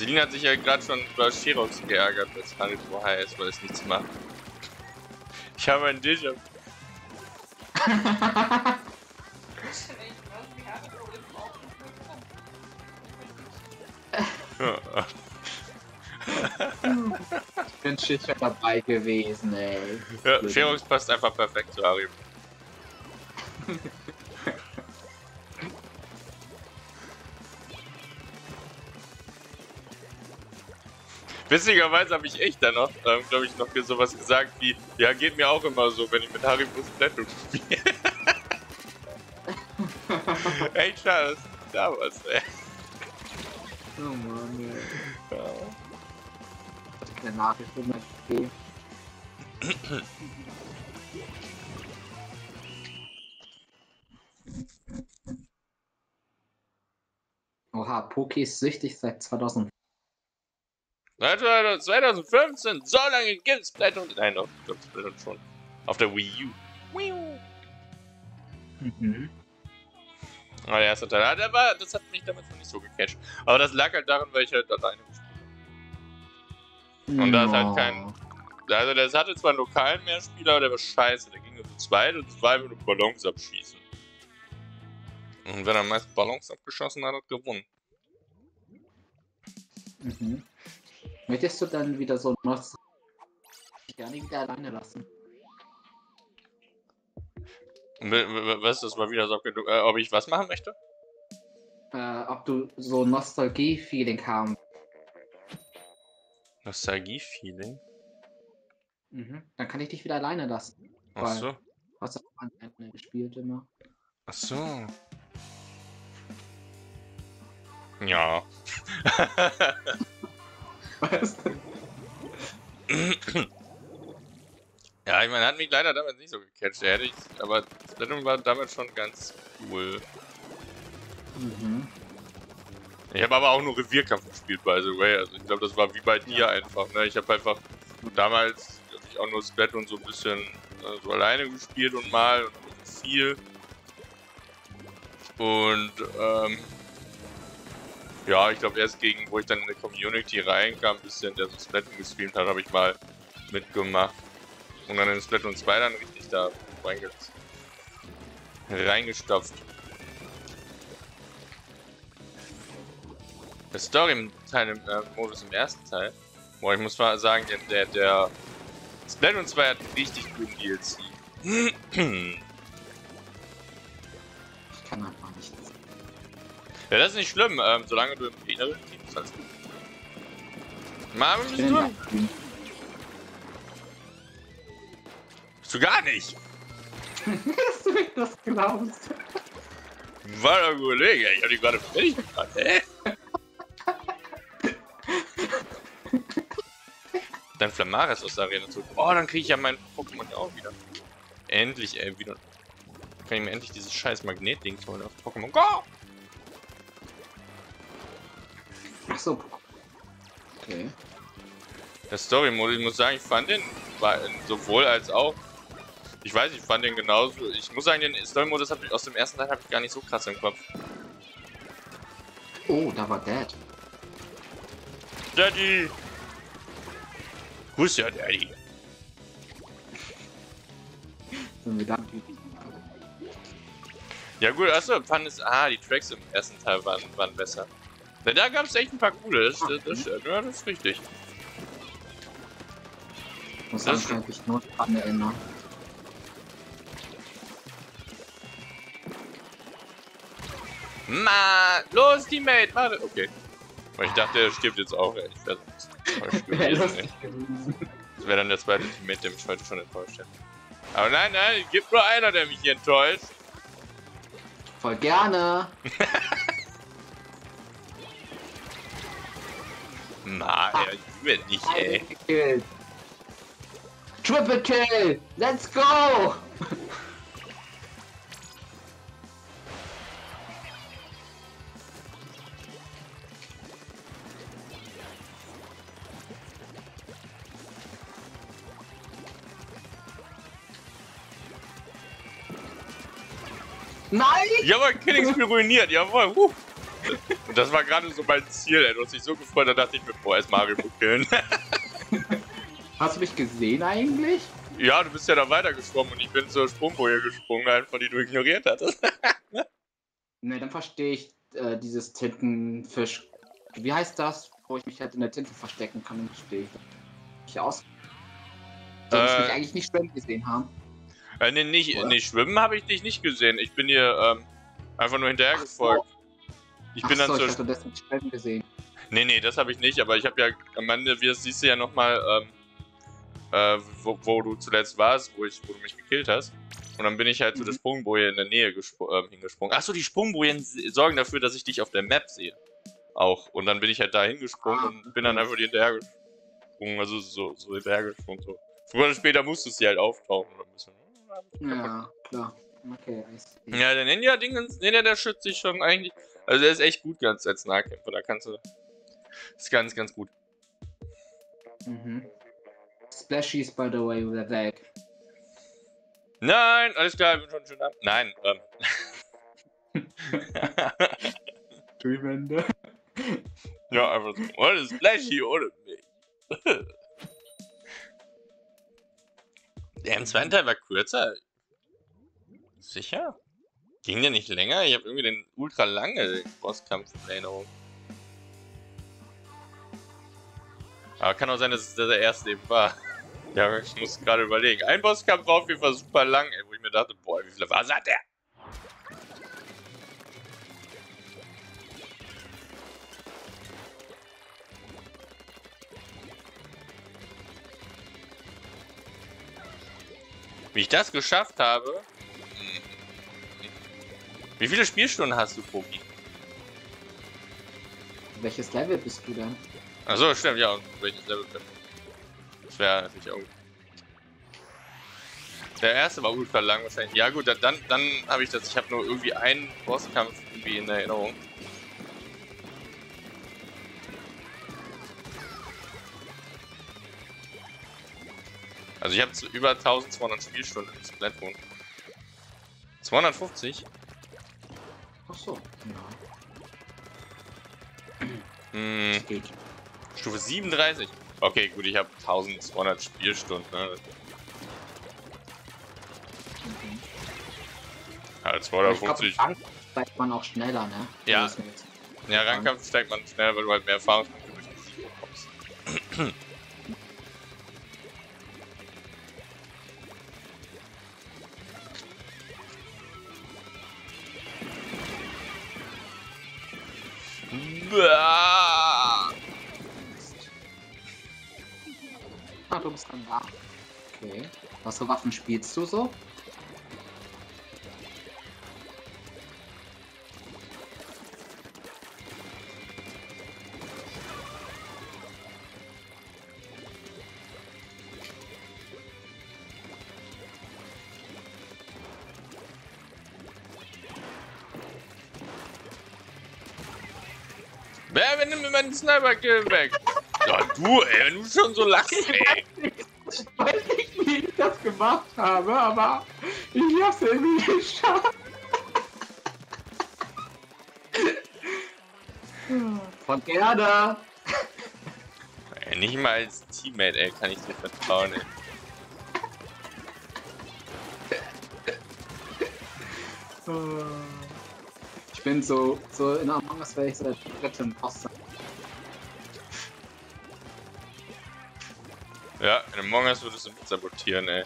[SPEAKER 1] Selina hat sich ja gerade schon über Sherox geärgert, dass Haribo heißt, weil es nichts macht. Ich habe ein Déjà.
[SPEAKER 2] Ich bin sicher dabei gewesen, ey.
[SPEAKER 1] Ja, Sherox passt einfach perfekt zu Haribo. Witzigerweise habe ich echt dann noch, ähm, glaube ich, noch sowas gesagt wie, ja, geht mir auch immer so, wenn ich mit Haribo Splatoon spiele. echt schade, dass du da warst, ey.
[SPEAKER 2] Oh Mann, ey.
[SPEAKER 1] Ja.
[SPEAKER 2] Keine Nachricht von meinem Spiel. Oha, Poki ist süchtig seit 2000.
[SPEAKER 1] Seit 2015, so lange gibt's Splatoon. Nein, glaube Splatoon schon. Auf der Wii U. Wii U.
[SPEAKER 2] Mhm.
[SPEAKER 1] Aber der erste Teil, ah, der war, das hat mich damals noch nicht so gecatcht. Aber das lag halt daran, weil ich halt alleine gespielt Und da ist halt kein- habe. Also, das hatte zwar einen lokalen Mehrspieler, aber der war scheiße. Der ging nur zu zweit und zwei mit Ballons abschießen. Und wer am meisten Ballons abgeschossen hat, hat gewonnen.
[SPEAKER 2] Mhm. Möchtest du dann wieder so noch gerne wieder alleine lassen?
[SPEAKER 1] Was das mal wieder so, äh, ob ich was machen möchte?
[SPEAKER 2] Äh, ob du so Nostalgie-Feeling haben.
[SPEAKER 1] Nostalgie-Feeling?
[SPEAKER 2] Mhm. Dann kann ich dich wieder alleine lassen.
[SPEAKER 1] Ach so.
[SPEAKER 2] Hast du auch an gespielt immer?
[SPEAKER 1] Ach so. Ja. Was? ja, ich meine, hat mich leider damals nicht so gecatcht. Hätte ich, aber Splatoon war damals schon ganz cool. Mhm. Ich habe aber auch nur Revierkampf gespielt, by the way. Also ich glaube, das war wie bei dir einfach. Ne? Ich habe einfach damals ich auch nur Splatoon so ein bisschen äh, so alleine gespielt und mal und viel. Und ähm, ja, ich glaube erst gegen, wo ich dann in der Community reinkam, ein bisschen der so Splatoon gestreamt hat, habe ich mal mitgemacht. Und dann in Splatoon 2 dann richtig da reingestopft. Der Story-Teil im äh, im ersten Teil. Boah, ich muss mal sagen, der, der Splatoon 2 hat richtig guten DLC. Ja, das ist nicht schlimm, ähm, solange du im gegnerischen Team bist, alles gut. Ein bisschen durch. Bist du gar nicht!
[SPEAKER 2] Dass du mir das glaubst.
[SPEAKER 1] War doch Kollege, ich hab dich gerade fertig gemacht, hä? Dann Flamaris aus der Arena zurück. Oh, dann kriege ich ja mein Pokémon auch wieder. Endlich, ey, wieder. Kann ich mir endlich dieses scheiß Magnetding holen auf Pokémon Go!
[SPEAKER 2] Achso. Okay.
[SPEAKER 1] Der Story-Modus, ich muss sagen, ich fand den sowohl als auch. Ich weiß, ich fand den genauso. Ich muss sagen, den Story-Modus aus dem ersten Teil habe ich gar nicht so krass im Kopf.
[SPEAKER 2] Oh, da war Dad.
[SPEAKER 1] Daddy! Grüß ja, Daddy. Ja gut, achso, fand es. Ah, die Tracks im ersten Teil waren, waren besser. Ja, da gab es echt ein paar coole, das, das, das, ja, das ist richtig.
[SPEAKER 2] Muss das kann mich nur dran erinnern.
[SPEAKER 1] Ma, los, Teammate, warte. Okay. Weil ich dachte, er stirbt jetzt auch, ey. Ich das wäre dann der zweite Teammate, der mich heute schon enttäuscht hätte. Aber nein, nein, es gibt nur einer, der mich hier enttäuscht.
[SPEAKER 2] Voll gerne.
[SPEAKER 1] Na, er will nicht, ey.
[SPEAKER 2] Triple Kill! Let's go! Nein!
[SPEAKER 1] Jawohl, Killingsspiel ruiniert, jawohl. Uh. Und das war gerade so mein Ziel, ey. Du hast dich so gefreut, da dachte ich mir, boah, erst Mario killen.
[SPEAKER 2] Hast du mich gesehen eigentlich?
[SPEAKER 1] Ja, du bist ja da weitergesprungen und ich bin zur Sprungboje gesprungen, einfach die du ignoriert hattest.
[SPEAKER 2] ne, dann verstehe ich äh, dieses Tintenfisch. Wie heißt das? Wo ich mich halt in der Tinte verstecken kann, verstehe ich. Ich aus. Soll ich äh, mich eigentlich nicht schwimmen gesehen haben?
[SPEAKER 1] Äh, nee, nicht, nee, schwimmen habe ich dich nicht gesehen. Ich bin hier ähm, einfach nur hinterher Ach gefolgt. So. Ich bin Ach dann
[SPEAKER 2] so, zur. Ich das mit Schwimmen gesehen.
[SPEAKER 1] Nee, nee, das habe ich nicht, aber ich habe ja am Ende, wie siehst du ja nochmal, ähm, äh, wo, wo, du zuletzt warst, wo, ich, wo du mich gekillt hast. Und dann bin ich halt mhm. zu der mhm. Sprungboje in der Nähe äh, hingesprungen. Achso, die Sprungbojen sorgen dafür, dass ich dich auf der Map sehe. Auch. Und dann bin ich halt da hingesprungen ah, und bin dann einfach hinterher gesprungen. Also so, so hinterher gesprungen. So. Früher oder später musstest du halt auftauchen. Oder ein bisschen.
[SPEAKER 2] Ja, klar. Okay,
[SPEAKER 1] Ja, der Ninja-Ding, Ninja, der schützt sich schon eigentlich. Also der ist echt gut ganz als Nahkämpfer. Da kannst du. Ist ganz, ganz gut.
[SPEAKER 2] Mhm. Splashies, by the way, with a weg.
[SPEAKER 1] Nein, alles klar, ich bin schon schön ab. Nein, ähm.
[SPEAKER 2] Tremende.
[SPEAKER 1] ja, einfach so. Oh, Splashy ohne mich. Der im zweiten Teil war kürzer. Sicher? Ging der nicht länger? Ich habe irgendwie den ultra lange Bosskampf in Erinnerung. Aber kann auch sein, dass es der erste eben war. Ja, ich muss gerade überlegen. Ein Bosskampf war auf jeden Fall super lang, ey, wo ich mir dachte, boah, wie viele Wasser hat der? Wie ich das geschafft habe? Wie viele Spielstunden hast du, Poki?
[SPEAKER 2] Welches Level bist du denn?
[SPEAKER 1] Achso, stimmt, ja, und welches Level bin Das wäre natürlich auch. Der erste war ultra lang wahrscheinlich. Ja gut, dann, dann habe ich das. Ich habe nur irgendwie einen Bosskampf irgendwie in Erinnerung. Also ich habe über 1200 Spielstunden in Splatoon. 250?
[SPEAKER 2] Ach so,
[SPEAKER 1] ja. Hm. Stufe 37. Okay, gut, ich habe 1200 Spielstunden. Ne? Mhm. Ja, 250.
[SPEAKER 2] Glaub, steigt man auch schneller, ne?
[SPEAKER 1] Ja. Ja, Rangkampf steigt man schneller, weil du halt mehr Erfahrungspunkte
[SPEAKER 2] da. Okay. Was für Waffen spielst du so?
[SPEAKER 1] Wer, wer nimmt mir meinen Sniper-Kill weg? Ja, du, ey, wenn du schon so lachst, ey.
[SPEAKER 2] Das gemacht habe, aber ich hab's irgendwie geschafft. Von Erde.
[SPEAKER 1] Ey, nicht mal als Teammate, ey, kann ich dir vertrauen, ey.
[SPEAKER 2] Ich bin so, so in Among Us wäre ich so der dritte Imposter.
[SPEAKER 1] In Among Us würdest du mit sabotieren, ey.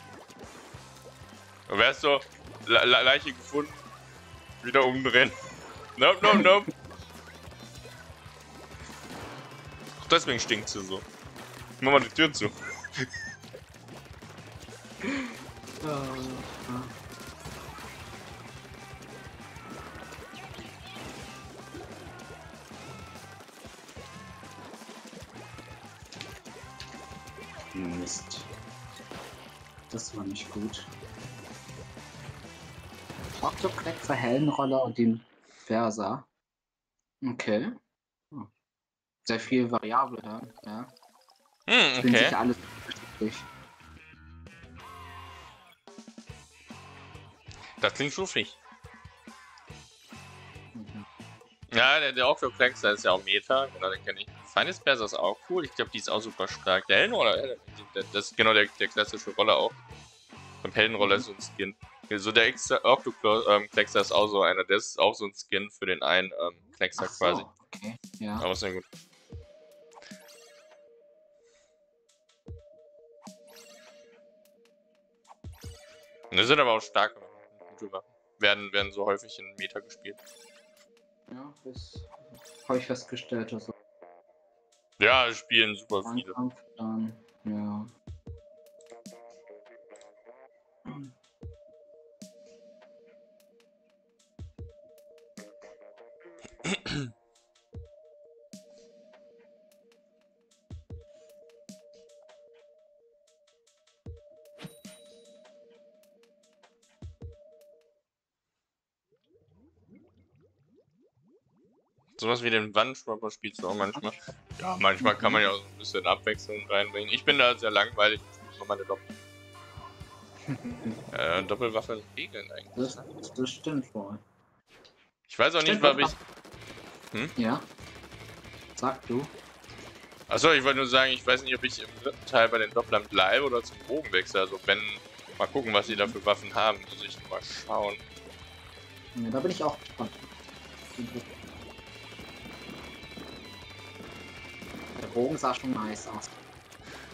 [SPEAKER 1] Du wärst so, Le Le Leiche gefunden, wieder umdrehen. Nope, nope, nope. Deswegen stinkt sie so. Mach mal die Tür zu.
[SPEAKER 2] Mist. Das war nicht gut. Octoclex, Heldenroller und den Versa. Okay. Sehr viel Variable da, ja.
[SPEAKER 1] Hm,
[SPEAKER 2] Bin
[SPEAKER 1] okay.
[SPEAKER 2] sicher alles unterschiedlich.
[SPEAKER 1] Das klingt schufig.
[SPEAKER 2] Mhm.
[SPEAKER 1] Ja, der, der der ist ja auch Meta, genau, den kenne ich. Feines Perser ist auch cool, ich glaube, die ist auch super stark. Der Heldenroller, ja, der- das ist genau der, der klassische Roller auch. Beim Heldenroller ist so ein Skin. So der Octoplex ist auch so einer, der ist auch so ein Skin für den einen ähm, Klexer
[SPEAKER 2] so,
[SPEAKER 1] quasi.
[SPEAKER 2] okay, ja.
[SPEAKER 1] Aber sehr gut. Und Das sind aber auch starke gute Waffen. Werden, werden so häufig in Meta gespielt.
[SPEAKER 2] Ja, das habe ich festgestellt. Also
[SPEAKER 1] Ja, spielen super viele.
[SPEAKER 2] Ja.
[SPEAKER 1] Sowas wie den Wandschwapper spielst du auch manchmal. Ja, manchmal kann man ja auch so ein bisschen Abwechslung reinbringen. Ich bin da sehr langweilig. Ich muss noch meine Doppel äh, Doppelwaffe regeln eigentlich.
[SPEAKER 2] Das, das stimmt wohl.
[SPEAKER 1] Ich weiß auch nicht,
[SPEAKER 2] Stimmt,
[SPEAKER 1] warum ich.
[SPEAKER 2] was- Ja. Sag du.
[SPEAKER 1] Achso, ich wollte nur sagen, ich weiß nicht, ob ich im dritten Teil bei den Dopplern bleibe oder zum Bogen wechsle. Also wenn. Mal gucken, was sie da für Waffen haben. Muss ich mal schauen.
[SPEAKER 2] Ja, da bin ich auch gespannt. Bogen sah schon nice aus.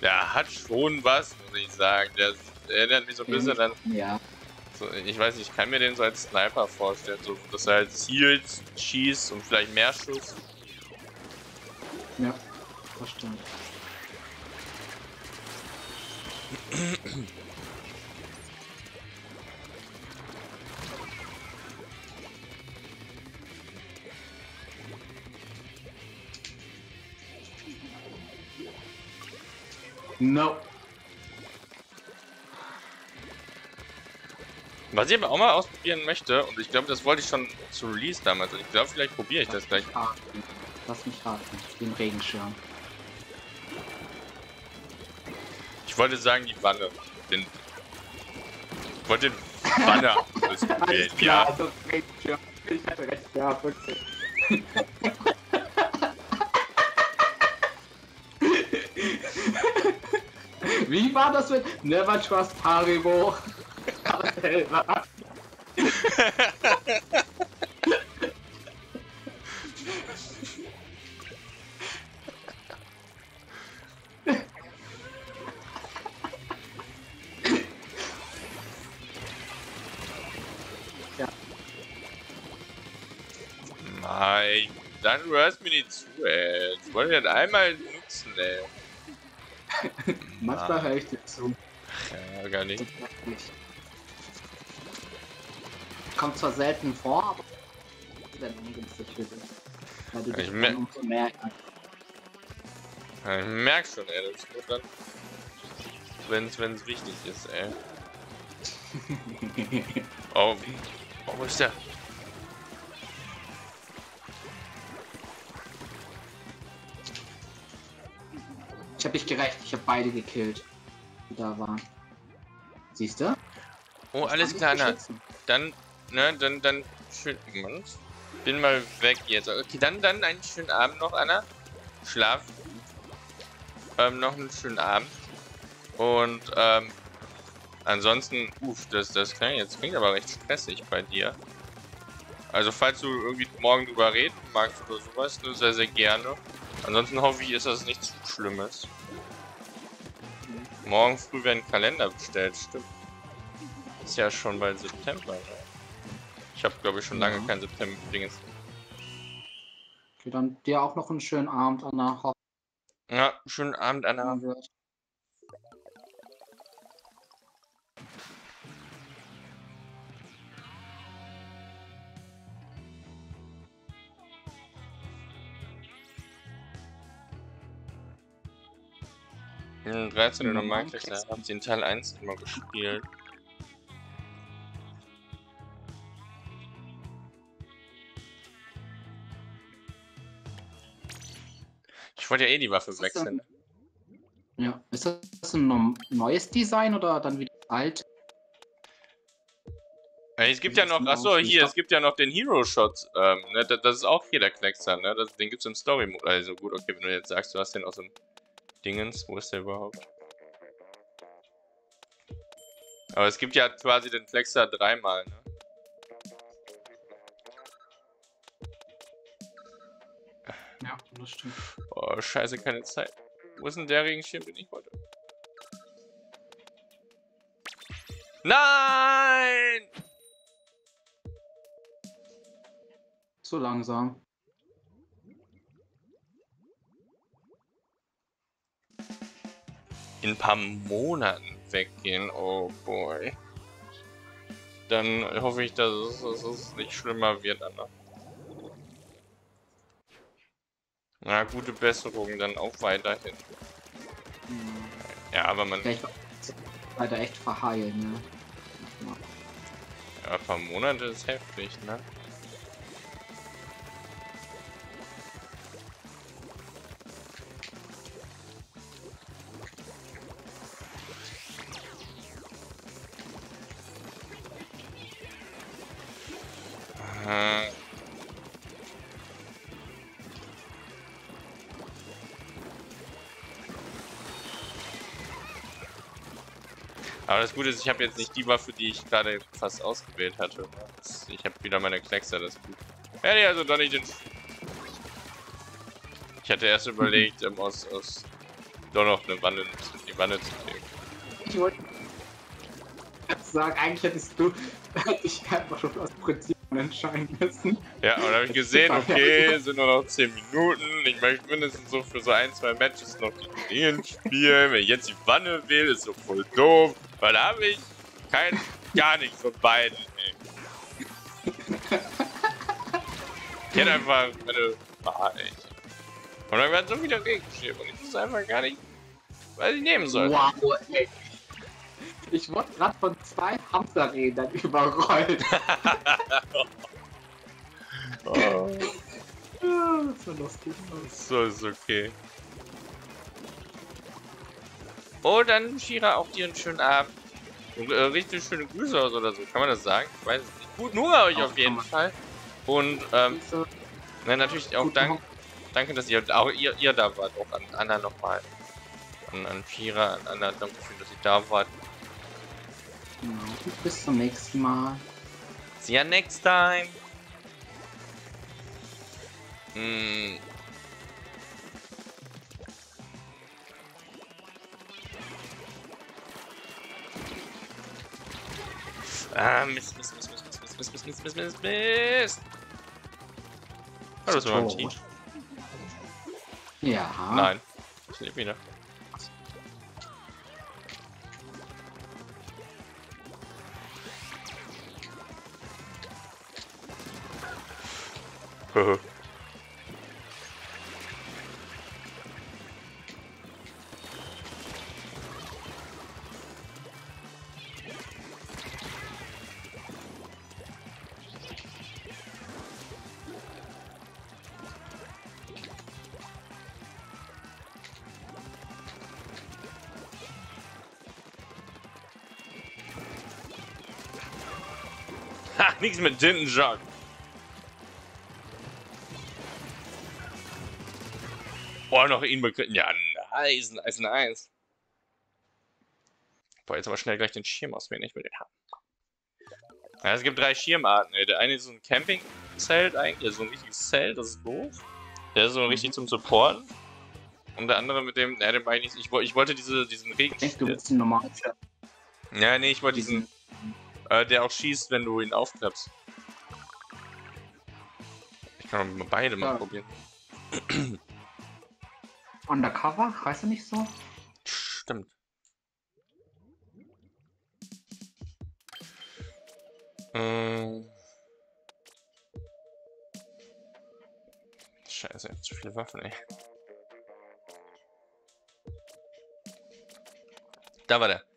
[SPEAKER 1] Der hat schon was, muss ich sagen. Der erinnert mich so ein bisschen an.
[SPEAKER 2] Ja.
[SPEAKER 1] So, ich weiß nicht, ich kann mir den so als Sniper vorstellen, so dass er halt zielt, schießt und vielleicht mehr Schuss.
[SPEAKER 2] Ja, das stimmt. No.
[SPEAKER 1] Was ich aber auch mal ausprobieren möchte, und ich glaube, das wollte ich schon zu Release damals, und ich glaube, vielleicht probiere ich das gleich.
[SPEAKER 2] Lass mich raten, den Regenschirm.
[SPEAKER 1] Ich wollte sagen, die Wanne. Den, ich wollte den Wanne ausprobieren, ja.
[SPEAKER 2] Also Regenschirm. Ich hatte recht, ja, wirklich. Wie war das mit Never Trust Haribo? ja.
[SPEAKER 1] Nein, dann du hörst mir nicht zu, ey. Ich wollte den einmal nutzen, ey.
[SPEAKER 2] Manchmal höre ich dir zu.
[SPEAKER 1] Ja, gar nicht.
[SPEAKER 2] Kommt zwar selten vor, aber wenn ungünstig für dich. Weil du
[SPEAKER 1] Ich
[SPEAKER 2] dich
[SPEAKER 1] mer-
[SPEAKER 2] umso mehr
[SPEAKER 1] Ja, Ich merk schon, ey. Das ist nur dann, wenn's, wenn's wichtig ist, ey. Oh, oh, wo ist der?
[SPEAKER 2] Ich habe dich gerecht, ich habe beide gekillt, die da waren. Siehst du?
[SPEAKER 1] Oh, alles klar, na. Dann, ne, dann, dann, schön. Bin mal weg jetzt. Okay, dann, dann einen schönen Abend noch, Anna. Schlaf. Ähm, noch einen schönen Abend. Und, ähm, ansonsten, uff, das, das klingt, jetzt klingt aber recht stressig bei dir. Also, falls du irgendwie morgen drüber reden magst oder sowas, nur sehr, sehr gerne. Ansonsten hoffe ich, ist das nichts Schlimmes. Morgen früh werden Kalender bestellt, stimmt. Ist ja schon bald September. Ne? Ich habe, glaube ich, schon lange
[SPEAKER 2] Ja.
[SPEAKER 1] kein September-Dinges.
[SPEAKER 2] Okay, dann dir auch noch einen schönen Abend, Anna.
[SPEAKER 1] Ja, schönen Abend, Anna. In 13 oder
[SPEAKER 2] Mhm,
[SPEAKER 1] Minecraft haben sie in Teil 1 immer gespielt. Ich wollte ja eh die Waffe wechseln.
[SPEAKER 2] Ja, ist das ein neues Design oder dann wieder alt?
[SPEAKER 1] Äh, Es gibt ja noch, achso, hier, es gibt ja noch den Hero Shot. Ähm, ne, das, ist auch hier der Kleckser, ne? Das, den gibt's im Story Mode. Also gut, okay, wenn du jetzt sagst, du hast den aus dem Dingens, wo ist der überhaupt? Aber es gibt ja quasi den Flexer dreimal, ne?
[SPEAKER 2] Ja, das stimmt.
[SPEAKER 1] Oh, scheiße, keine Zeit. Wo ist denn der Regenschirm, den ich wollte? Nein!
[SPEAKER 2] So langsam.
[SPEAKER 1] In ein paar Monaten weggehen. Oh boy. Dann hoffe ich, dass es, dass es nicht schlimmer wird, Anna. Na, gute Besserung dann auch weiterhin.
[SPEAKER 2] Hm,
[SPEAKER 1] Ja, aber man,
[SPEAKER 2] Vielleicht leider echt verheilen, ne?
[SPEAKER 1] ja, ein paar Monate ist heftig, ne? Aber das Gute ist, ich habe jetzt nicht die Waffe, die ich gerade fast ausgewählt hatte. Ich habe wieder meine Kleckser, das ist gut. Hätte ich also doch nicht den... Ich hatte erst überlegt, ähm, aus, aus doch noch eine Wanne, die Wanne zu nehmen.
[SPEAKER 2] Ich wollte sagen, eigentlich hättest du dich einfach schon aus Prinzip entscheiden müssen.
[SPEAKER 1] Ja, und habe ich gesehen, okay, sind nur noch 10 Minuten. Ich möchte mindestens so für so ein, zwei Matches noch die Ideen spielen. Wenn ich jetzt die Wanne will, ist so voll doof. Weil da habe ich kein, gar nichts von beiden. Ey. Ich hätte einfach meine. Ah, ey. Und dann werden so wieder Regenschirm und ich wusste einfach gar nicht, was ich nehmen soll.
[SPEAKER 2] Wow, ey. Ich wurde gerade von zwei Hamsterrädern überrollt.
[SPEAKER 1] oh.
[SPEAKER 2] Ja, das war lustig.
[SPEAKER 1] So ist okay. Oh, dann Shira, auch dir einen schönen Abend. Und, äh, richtig schöne Grüße aus oder so, kann man das sagen? Ich weiß es nicht. Guten Hunger euch auf jeden Fall. Und ähm, na, natürlich auch dank, danke, dass ihr auch ihr, ihr da wart, auch an Anna nochmal. An, an Shira, an Anna, danke schön, dass ihr da wart.
[SPEAKER 2] Ja, bis zum nächsten Mal.
[SPEAKER 1] See ya next time. Hm. Ah, Mist, Mist, Mist, Mist, Mist, Mist, Mist, Mist, Mist, Mist, Mist. Hallo, ist mein Team?
[SPEAKER 2] Ja.
[SPEAKER 1] Nein. Ich lebe wieder. Ha, nichts mit Tintenjog. Boah, noch ihn begriffen. Ja, nice, nice, nice. Boah, jetzt aber schnell gleich den Schirm auswählen. Ich will den haben. Ja, es gibt drei Schirmarten. Der eine ist so ein Campingzelt eigentlich, so ein richtiges Zelt, das ist doof. Der ist so richtig zum Supporten. Und der andere mit dem, ja, den meine ich, ich, ich wollte diese, diesen Regen.
[SPEAKER 2] Ich du bist ein normaler
[SPEAKER 1] Ja, nee, ich wollte diesen, äh, der auch schießt, wenn du ihn aufklappst. Ich kann mal beide mal
[SPEAKER 2] Ja.
[SPEAKER 1] probieren.
[SPEAKER 2] Undercover? Heißt er nicht so?
[SPEAKER 1] Stimmt. Ähm. Scheiße, ich hab zu viele Waffen, ey. Da war der.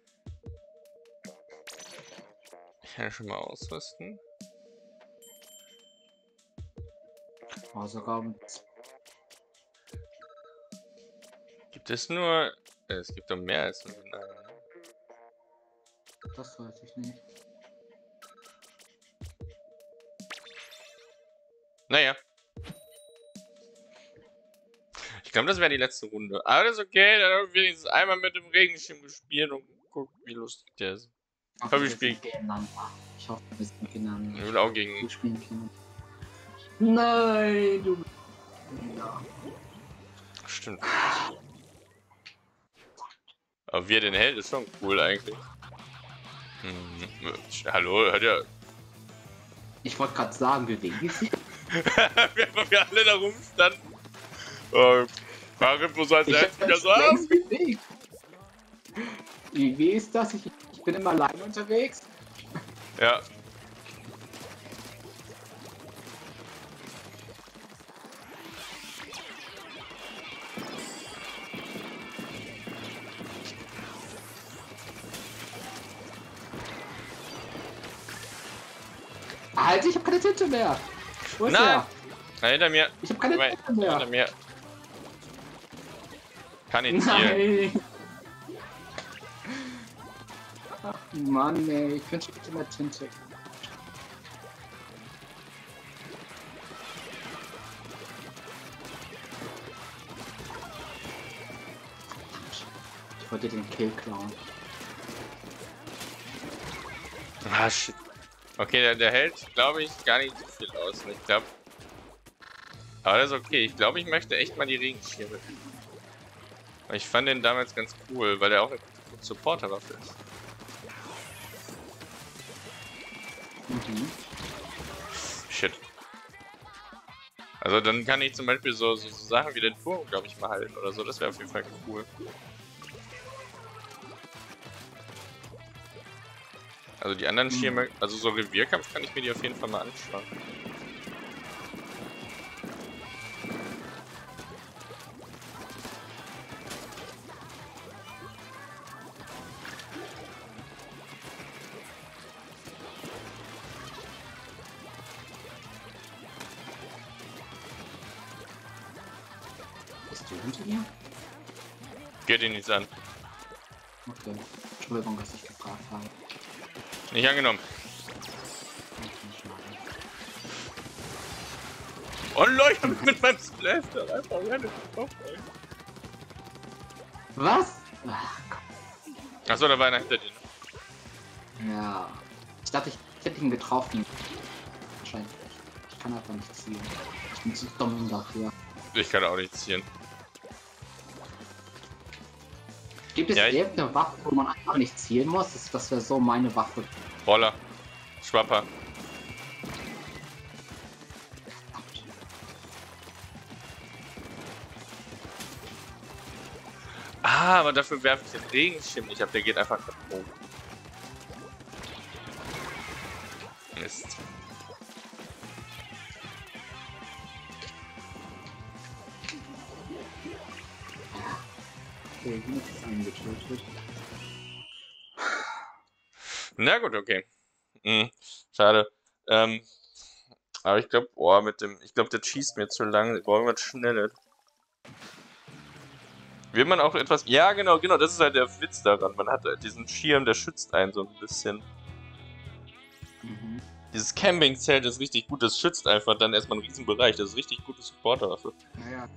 [SPEAKER 1] Ich kann schon mal ausrüsten.
[SPEAKER 2] Oh, sogar mit
[SPEAKER 1] Gibt es nur. äh, Es gibt doch mehr als nur den einen.
[SPEAKER 2] Das weiß ich nicht.
[SPEAKER 1] Naja. Ich glaube, das wäre die letzte Runde. Ist okay, dann haben wir wenigstens einmal mit dem Regenschirm gespielt und guckt, wie lustig der ist.
[SPEAKER 2] Ich
[SPEAKER 1] Komm, wir
[SPEAKER 2] wir
[SPEAKER 1] spielen.
[SPEAKER 2] gegeneinander. Ich hoffe, wir sind gegeneinander.
[SPEAKER 1] Ich will auch gegen.
[SPEAKER 2] Wir spielen gegen. Nein, du. Ja.
[SPEAKER 1] Stimmt. Aber wie er den hält, ist schon cool eigentlich. Hm. Hallo, hört ja.
[SPEAKER 2] Ich wollte gerade sagen, bewegen sich.
[SPEAKER 1] Während wir alle da rumstanden. Äh, Karim so als
[SPEAKER 2] Ich
[SPEAKER 1] einziger
[SPEAKER 2] hab
[SPEAKER 1] so, ah,
[SPEAKER 2] längst bewegt. Wie, wie ist das? Ich, ich bin immer allein unterwegs.
[SPEAKER 1] Ja.
[SPEAKER 2] Alter, ich habe keine Tinte mehr. Wo ist
[SPEAKER 1] Nein.
[SPEAKER 2] er?
[SPEAKER 1] Na, hinter mir.
[SPEAKER 2] Ich habe keine
[SPEAKER 1] Nein,
[SPEAKER 2] Tinte
[SPEAKER 1] Hinter
[SPEAKER 2] mehr.
[SPEAKER 1] mir. Kann ich hier.
[SPEAKER 2] Ach Mann, ey, ich wünsche mir immer Tinte. Ich wollte den Kill klauen.
[SPEAKER 1] Ah, shit. Okay, der, der hält, glaube ich, gar nicht so viel aus. Ich glaube. Aber das ist okay. Ich glaube, ich möchte echt mal die Regenschirme. Ich fand den damals ganz cool, weil der auch eine Supporter-Waffe ist. Mhm. Shit. Also dann kann ich zum Beispiel so, so, so Sachen wie den Turm, glaube ich, mal halten oder so. Das wäre auf jeden Fall cool. Also die anderen Schirme, also so Revierkampf kann ich mir die auf jeden Fall mal anschauen.
[SPEAKER 2] Hinter mir?
[SPEAKER 1] Geht ihn nichts an.
[SPEAKER 2] Okay. Entschuldigung, dass ich gefragt habe.
[SPEAKER 1] Nicht angenommen. Oh Leute, mit meinem Splash da einfach rein
[SPEAKER 2] Was? Ach,
[SPEAKER 1] Achso, da war einer hinter dir.
[SPEAKER 2] Ne? Ja. Ich dachte, ich, ich hätte ihn getroffen. Wahrscheinlich. Ich kann einfach nicht ziehen. Ich bin zu dumm dafür.
[SPEAKER 1] Ich kann auch nicht ziehen.
[SPEAKER 2] Gibt es
[SPEAKER 1] ja,
[SPEAKER 2] irgendeine Waffe, wo man einfach nicht zielen muss? Das, das wäre so meine Waffe.
[SPEAKER 1] Roller. Schwapper. Ah, aber dafür werfe ich den Regenschirm nicht ab, der geht einfach kaputt. Mist. Na gut, okay. Hm, schade. Ähm, aber ich glaube, boah, mit dem, ich glaube, der schießt mir zu lang. Wir brauchen was Schnelles. Will man auch etwas, ja genau, genau, das ist halt der Witz daran. Man hat halt diesen Schirm, der schützt einen so ein bisschen. Mhm. Dieses Camping-Zelt ist richtig gut, das schützt einfach dann erstmal einen riesen Bereich. Das ist richtig gute Supporterwaffe.
[SPEAKER 2] Ja, ja.